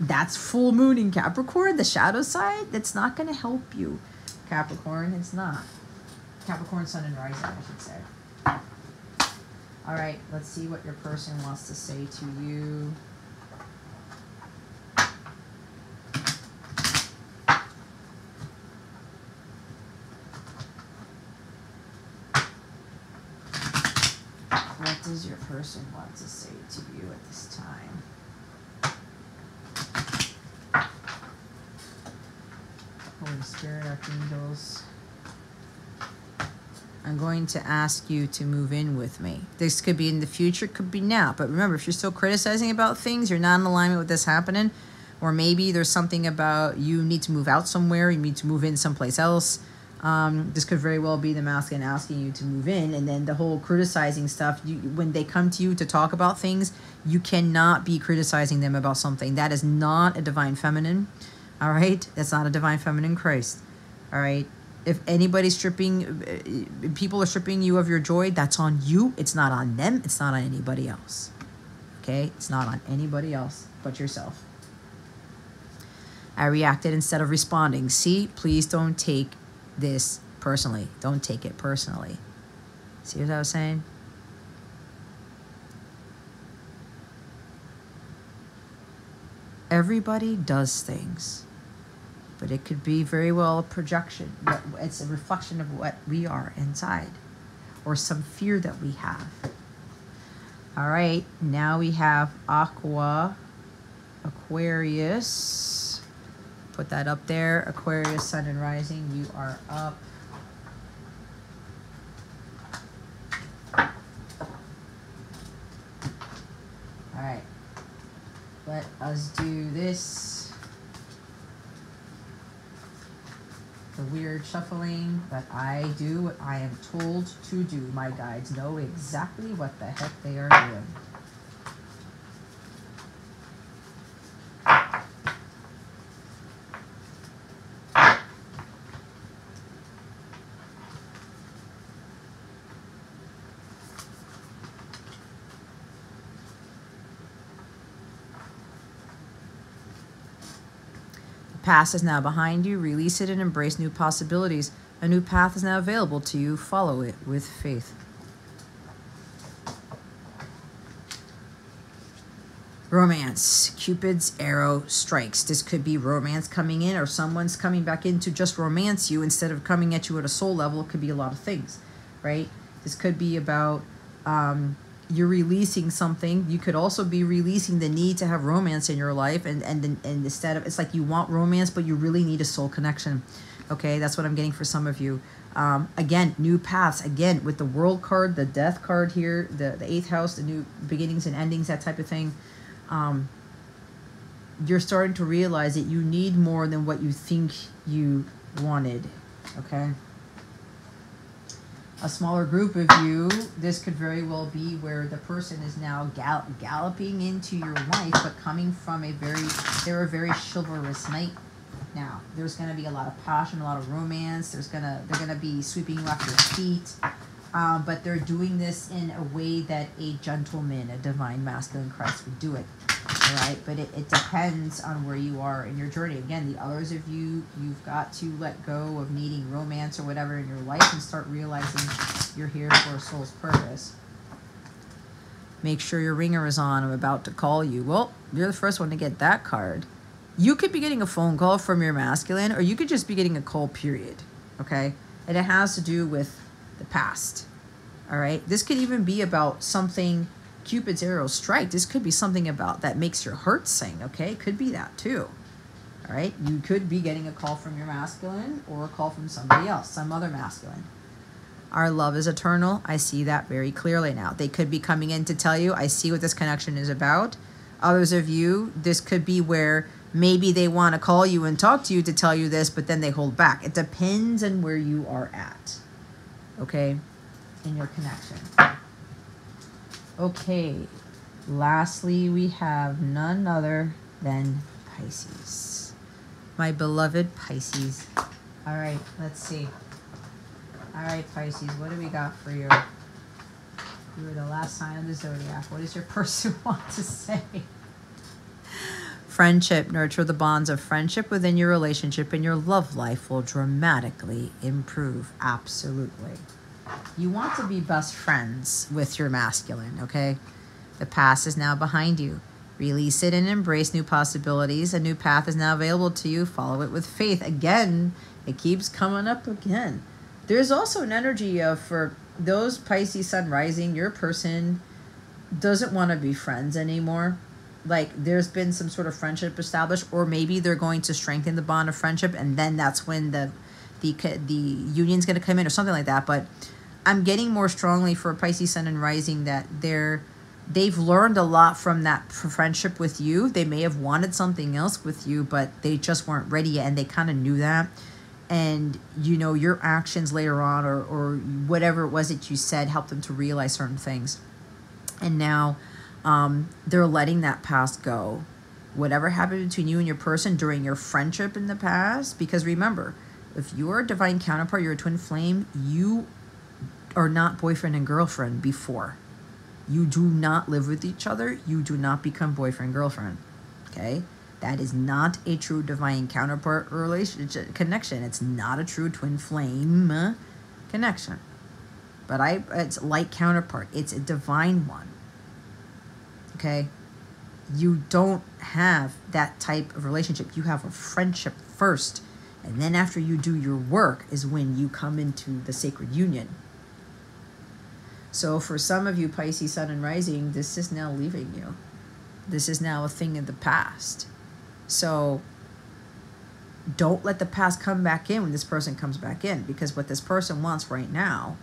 That's full moon in Capricorn, the shadow side. That's not going to help you, Capricorn. It's not. Capricorn, Sun, and Rising, I should say. All right, let's see what your person wants to say to you. What does your person want to say to you at this time? Holy Spirit, Archangels. I'm going to ask you to move in with me. This could be in the future, could be now. But remember, if you're still criticizing about things, you're not in alignment with this happening, or maybe there's something about you need to move out somewhere, you need to move in someplace else. Um, this could very well be the masculine asking you to move in, and then the whole criticizing stuff. You, when they come to you to talk about things, you cannot be criticizing them about something. That is not a divine feminine. All right, that's not a divine feminine Christ. All right, if anybody's stripping, uh, people are stripping you of your joy. That's on you. It's not on them. It's not on anybody else. Okay, it's not on anybody else but yourself. I reacted instead of responding. See, please don't take this personally. Don't take it personally. See what I was saying? Everybody does things, but it could be very well a projection. It's a reflection of what we are inside or some fear that we have. All right, now we have Aqua Aquarius put that up there. Aquarius, Sun and Rising, you are up. All right. Let us do this. The weird shuffling, but I do what I am told to do. My guides know exactly what the heck they are doing. Past is now behind you. Release it and embrace new possibilities. A new path is now available to you. Follow it with faith. Romance. Cupid's arrow strikes. This could be romance coming in, or someone's coming back in to just romance you instead of coming at you at a soul level. It could be a lot of things, right? This could be about um, you're releasing something you could also be releasing the need to have romance in your life and and and instead of it's like you want romance but you really need a soul connection. Okay that's what i'm getting for some of you. Um, again new paths. Again with the world card the death card here the the eighth house the new beginnings and endings that type of thing um, you're starting to realize that you need more than what you think you wanted okay a smaller group of you, this could very well be where the person is now gall- galloping into your life, but coming from a very, they're a very chivalrous knight now. There's going to be a lot of passion, a lot of romance. There's to, they're going to be sweeping you off your feet. Um, but they're doing this in a way that a gentleman, a divine masculine Christ would do it right? But it, it depends on where you are in your journey. Again, the others of you, you've got to let go of needing romance or whatever in your life and start realizing you're here for a soul's purpose. Make sure your ringer is on. I'm about to call you. Well, you're the first one to get that card. You could be getting a phone call from your masculine, or you could just be getting a call, period. Okay? And it has to do with the past. All right? This could even be about something Cupid's arrow strike, this could be something about that makes your heart sing, okay? Could be that too. All right? You could be getting a call from your masculine or a call from somebody else, some other masculine. Our love is eternal. I see that very clearly now. They could be coming in to tell you, I see what this connection is about. Others of you, this could be where maybe they want to call you and talk to you to tell you this, but then they hold back. It depends on where you are at, okay, in your connection. Okay, lastly, we have none other than Pisces. My beloved Pisces. All right, let's see. All right, Pisces, what do we got for you? You were the last sign of the zodiac. What does your person want to say? Friendship. Nurture the bonds of friendship within your relationship, and your love life will dramatically improve. Absolutely. You want to be best friends with your masculine, okay? The past is now behind you. Release it and embrace new possibilities. A new path is now available to you. Follow it with faith. Again, it keeps coming up again. There's also an energy of for those Pisces sun rising, your person doesn't want to be friends anymore. Like there's been some sort of friendship established, or maybe they're going to strengthen the bond of friendship, and then that's when the the the union's going to come in, or something like that. But I'm getting more strongly for Pisces Sun and Rising that they're they've learned a lot from that friendship with you. They may have wanted something else with you, but they just weren't ready yet, and they kind of knew that. and you know your actions later on or, or whatever it was that you said helped them to realize certain things and now um, they're letting that past go whatever happened between you and your person during your friendship in the past because remember if you are a divine counterpart you're a twin flame you are not boyfriend and girlfriend before you do not live with each other you do not become boyfriend girlfriend okay that is not a true divine counterpart relationship connection. It's not a true twin flame connection. But I it's light counterpart. It's a divine one. Okay? You don't have that type of relationship. You have a friendship first. And then after you do your work is when you come into the sacred union. So for some of you Pisces sun and rising, this is now leaving you. This is now a thing of the past so don't let the past come back in when this person comes back in because what this person wants right now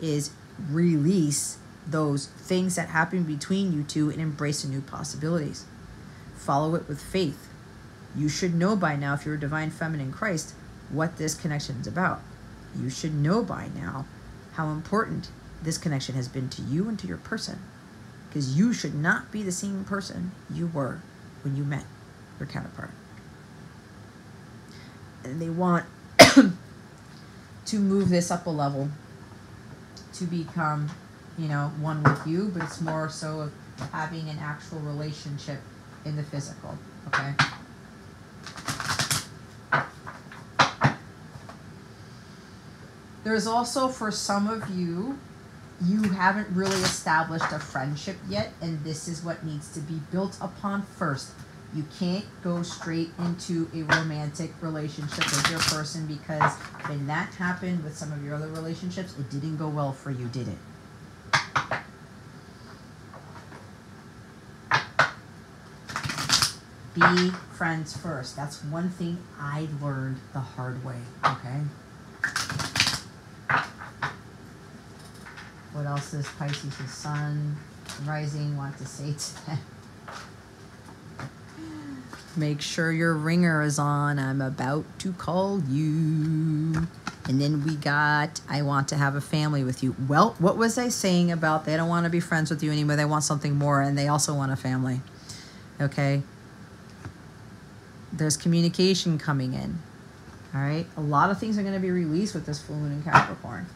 is release those things that happen between you two and embrace the new possibilities. Follow it with faith. You should know by now, if you're a divine feminine Christ, what this connection is about. You should know by now how important this connection has been to you and to your person. Because you should not be the same person you were when you met your counterpart. And they want to move this up a level to become, you know, one with you, but it's more so of having an actual relationship in the physical, okay? There's also for some of you, you haven't really established a friendship yet, and this is what needs to be built upon first. You can't go straight into a romantic relationship with your person because when that happened with some of your other relationships, it didn't go well for you, did it? Be friends first. That's one thing I learned the hard way, okay? What else does Pisces' sun rising want to say to them? Make sure your ringer is on. I'm about to call you. And then we got, I want to have a family with you. Well, what was I saying about they don't want to be friends with you anymore? They want something more and they also want a family. Okay? There's communication coming in. All right? A lot of things are going to be released with this full moon in Capricorn.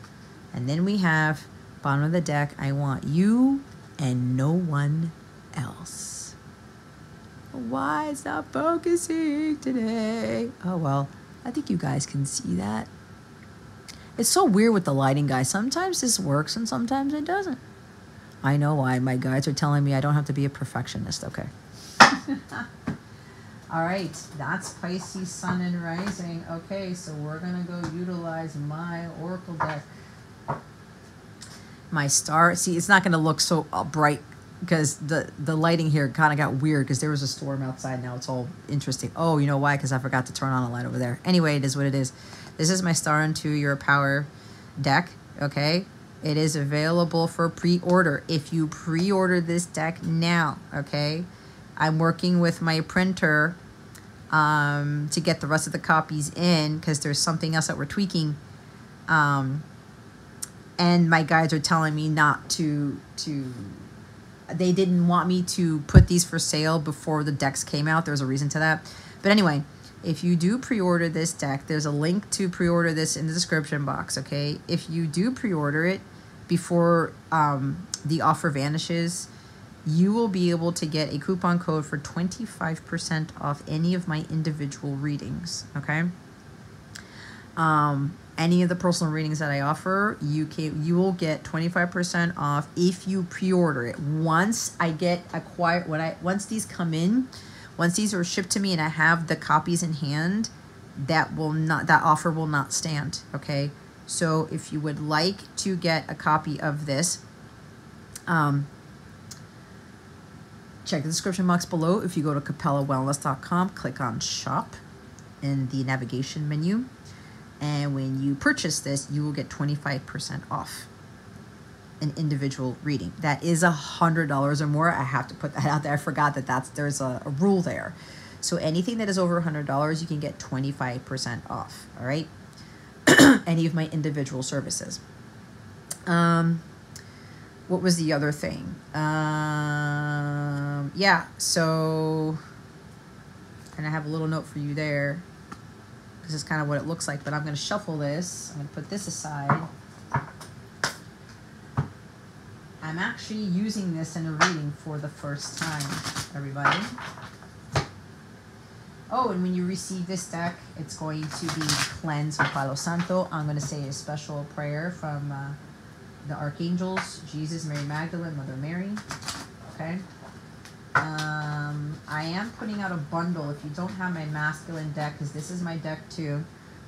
And then we have, bottom of the deck, I want you and no one else. Why it's not focusing today? Oh well, I think you guys can see that. It's so weird with the lighting, guys. Sometimes this works and sometimes it doesn't. I know why. My guides are telling me I don't have to be a perfectionist. Okay. All right, that's Pisces Sun and Rising. Okay, so we're going to go utilize my Oracle deck. My star, see, it's not going to look so uh, bright because the the lighting here kind of got weird because there was a storm outside. Now it's all interesting. Oh, you know why? Because I forgot to turn on a light over there. Anyway, it is what it is. This is my Star into Your Power deck. Okay, it is available for pre-order. If you pre-order this deck now, okay, I'm working with my printer um, to get the rest of the copies in because there's something else that we're tweaking. Um, and my guides are telling me not to to they didn't want me to put these for sale before the decks came out. There's a reason to that. But anyway, if you do pre-order this deck, there's a link to pre-order this in the description box, okay? If you do pre-order it before um, the offer vanishes, you will be able to get a coupon code for 25% off any of my individual readings, okay? Um, any of the personal readings that I offer, you can you will get 25% off if you pre-order it. Once I get acquired when I once these come in, once these are shipped to me and I have the copies in hand, that will not that offer will not stand, okay? So if you would like to get a copy of this, um, check the description box below. If you go to capellawellness.com, click on shop in the navigation menu and when you purchase this, you will get 25% off an individual reading. That is a hundred dollars or more. I have to put that out there. I forgot that that's there's a, a rule there. So anything that is over a hundred dollars, you can get 25% off. All right. any of my individual services. Um, what was the other thing? Um, yeah, so, and I have a little note for you there. This is kind of what it looks like, but I'm going to shuffle this. I'm going to put this aside. I'm actually using this in a reading for the first time, everybody. Oh, and when you receive this deck, it's going to be cleansed with Palo Santo. I'm going to say a special prayer from uh, the archangels, Jesus, Mary Magdalene, Mother Mary. Okay. Um, I am putting out a bundle. If you don't have my masculine deck, because this is my deck too.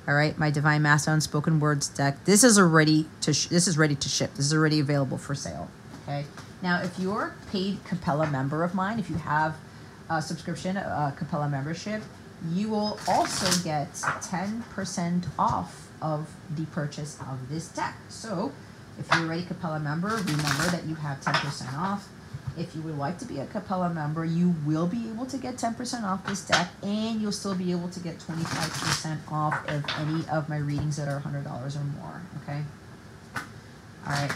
All right, my divine masculine spoken words deck. This is already to this is ready to ship. This is already available for sale. Okay. Now, if you're a paid Capella member of mine, if you have a subscription, a Capella membership, you will also get 10% off of the purchase of this deck. So if you're already Capella member, remember that you have 10% off. If you would like to be a Capella member, you will be able to get 10% off this deck and you'll still be able to get 25% off of any of my readings that are $100 or more, okay? All right,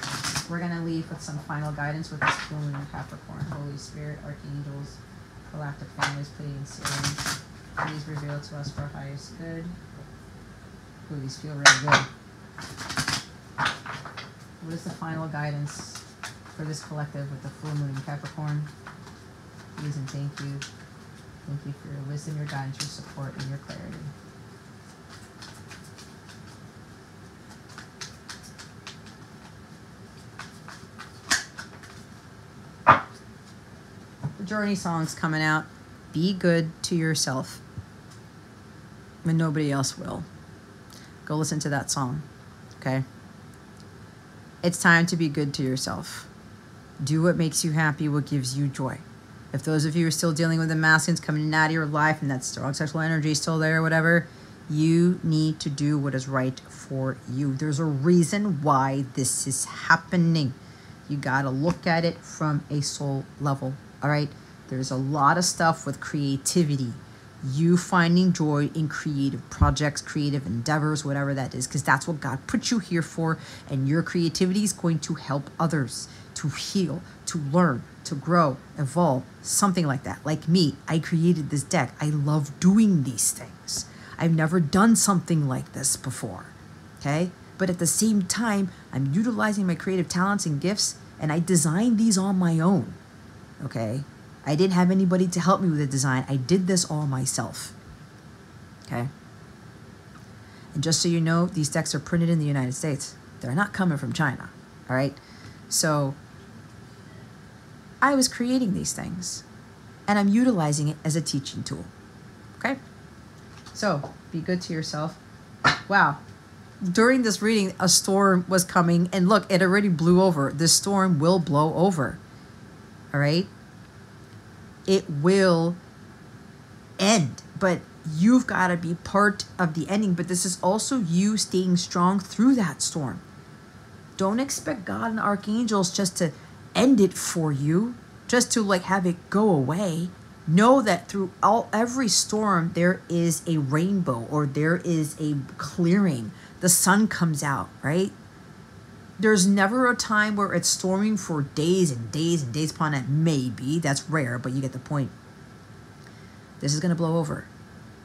we're going to leave with some final guidance with this full moon Capricorn, Holy Spirit, Archangels, Galactic Families, Pleiadian. Please reveal to us for highest good. Ooh, these feel really good. What is the final guidance for this collective with the full moon in Capricorn? Please and thank you. Thank you for your wisdom, your guidance, your support, and your clarity. The Journey song's coming out. Be good to yourself when nobody else will. Go listen to that song, okay? It's time to be good to yourself. Do what makes you happy, what gives you joy. If those of you are still dealing with the masculines coming out of your life and that strong sexual energy is still there or whatever, you need to do what is right for you. There's a reason why this is happening. You got to look at it from a soul level, all right? There's a lot of stuff with creativity, you finding joy in creative projects, creative endeavors, whatever that is, because that's what God put you here for. And your creativity is going to help others to heal, to learn, to grow, evolve, something like that. Like me, I created this deck. I love doing these things. I've never done something like this before. Okay? But at the same time, I'm utilizing my creative talents and gifts, and I designed these on my own. Okay? I didn't have anybody to help me with the design. I did this all myself. Okay? And just so you know, these decks are printed in the United States. They're not coming from China. All right? So I was creating these things and I'm utilizing it as a teaching tool. Okay? So be good to yourself. Wow. During this reading, a storm was coming, and look, it already blew over. This storm will blow over. All right? it will end. But you've got to be part of the ending. But this is also you staying strong through that storm. Don't expect God and archangels just to end it for you, just to like have it go away. Know that through all every storm there is a rainbow or there is a clearing. The sun comes out, right? there's never a time where it's storming for days and days and days upon end. Maybe that's rare, but you get the point. This is to blow over.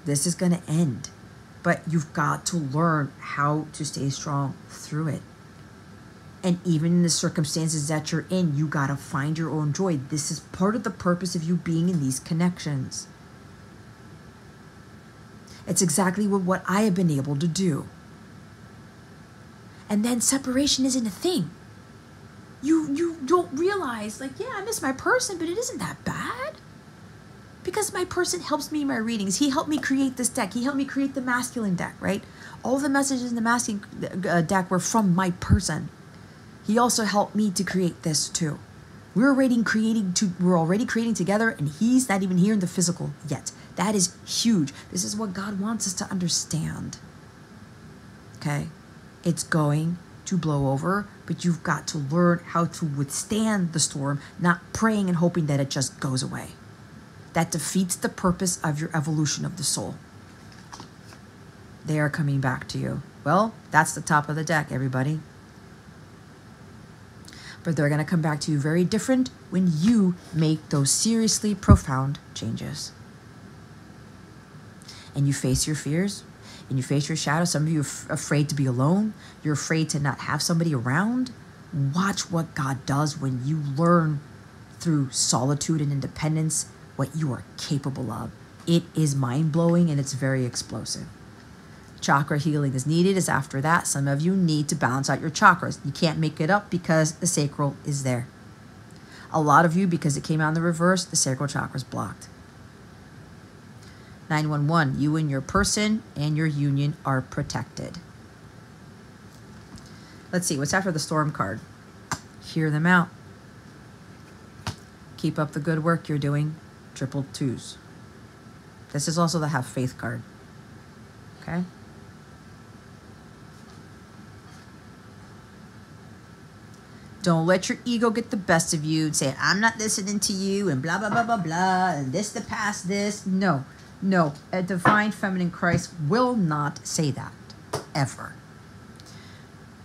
This is to end. But you've got to learn how to stay strong through it. And even in the circumstances that you're in, you got to find your own joy. This is part of the purpose of you being in these connections. It's exactly what, what I have been able to do and then separation isn't a thing. You you don't realize like yeah I miss my person but it isn't that bad because my person helps me in my readings. He helped me create this deck. He helped me create the masculine deck, right? All the messages in the masculine uh, deck were from my person. He also helped me to create this too. We're already creating to we're already creating together and he's not even here in the physical yet. That is huge. This is what God wants us to understand. Okay? It's going to blow over, but you've got to learn how to withstand the storm, not praying and hoping that it just goes away. That defeats the purpose of your evolution of the soul. They are coming back to you. Well, that's the top of the deck, everybody. But they're going to come back to you very different when you make those seriously profound changes. And you face your fears and you face your shadows. Some of you are afraid to be alone, you're afraid to not have somebody around. Watch what God does when you learn through solitude and independence what you are capable of. It is mind blowing and it's very explosive. Chakra healing is needed, is after that. Some of you need to balance out your chakras. You can't make it up because the sacral is there. A lot of you, because it came out in the reverse, the sacral chakra is blocked. 911, you and your person and your union are protected. Let's see, what's after the storm card? Hear them out. Keep up the good work you're doing. Triple twos. This is also the have faith card. Okay? Don't let your ego get the best of you and say, I'm not listening to you and blah, blah, blah, blah, blah, and this the past, this. No, no. A divine feminine Christ will not say that ever.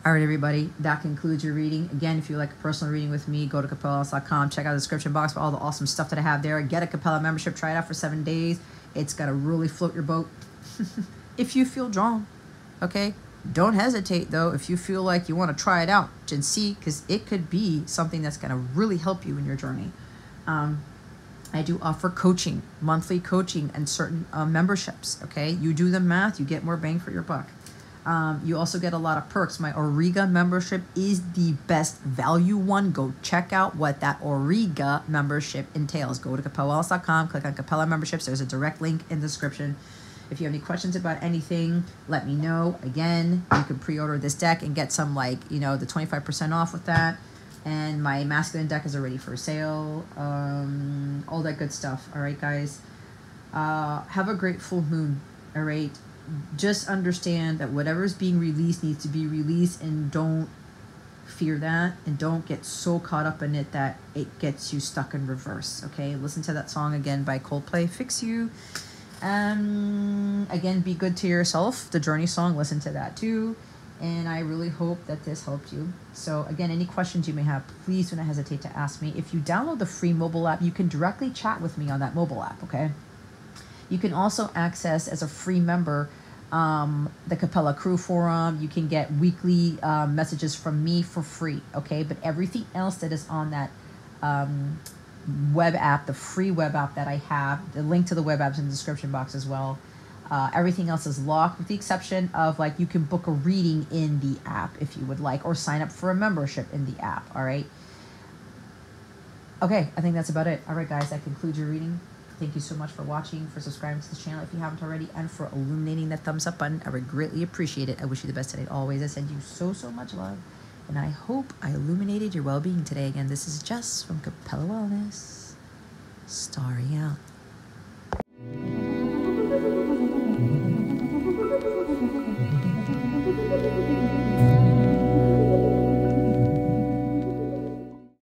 All right, everybody, that concludes your reading. Again, if you like a personal reading with me, go to capellas.com. Check out the description box for all the awesome stuff that I have there. Get a Capella membership, try it out for seven days. It's got to really float your boat if you feel drawn. Okay? Don't hesitate, though, if you feel like you want to try it out and see, because it could be something that's going to really help you in your journey. Um, I do offer coaching, monthly coaching, and certain uh, memberships. Okay? You do the math, you get more bang for your buck. Um, you also get a lot of perks. My Auriga membership is the best value one. Go check out what that Auriga membership entails. Go to CapellaWellness.com, click on Capella memberships. There's a direct link in the description. If you have any questions about anything, let me know. Again, you can pre-order this deck and get some like, you know, the 25% off with that. And my masculine deck is already for sale. Um, all that good stuff. All right, guys. Uh, have a great full moon. All right just understand that whatever is being released needs to be released and don't fear that and don't get so caught up in it that it gets you stuck in reverse okay listen to that song again by coldplay fix you um again be good to yourself. The journey song listen to that too. And i really hope that this helped you. So again any questions you may have please do not hesitate to ask me. If you download the free mobile app you can directly chat with me on that mobile app okay? You can also access as a free member um, the Capella Crew Forum. You can get weekly uh, messages from me for free, okay? But everything else that is on that um, web app, the free web app that I have, the link to the web app is in the description box as well. Uh, everything else is locked with the exception of like you can book a reading in the app if you would like or sign up for a membership in the app, all right? Okay, I think that's about it. All right, guys, that concludes your reading. Thank you so much for watching, for subscribing to this channel if you haven't already, and for illuminating that thumbs up button. I would greatly appreciate it. I wish you the best today always. I send you so, so much love. And I hope I illuminated your well-being today. Again, this is Jess from Capella Wellness. Starry out.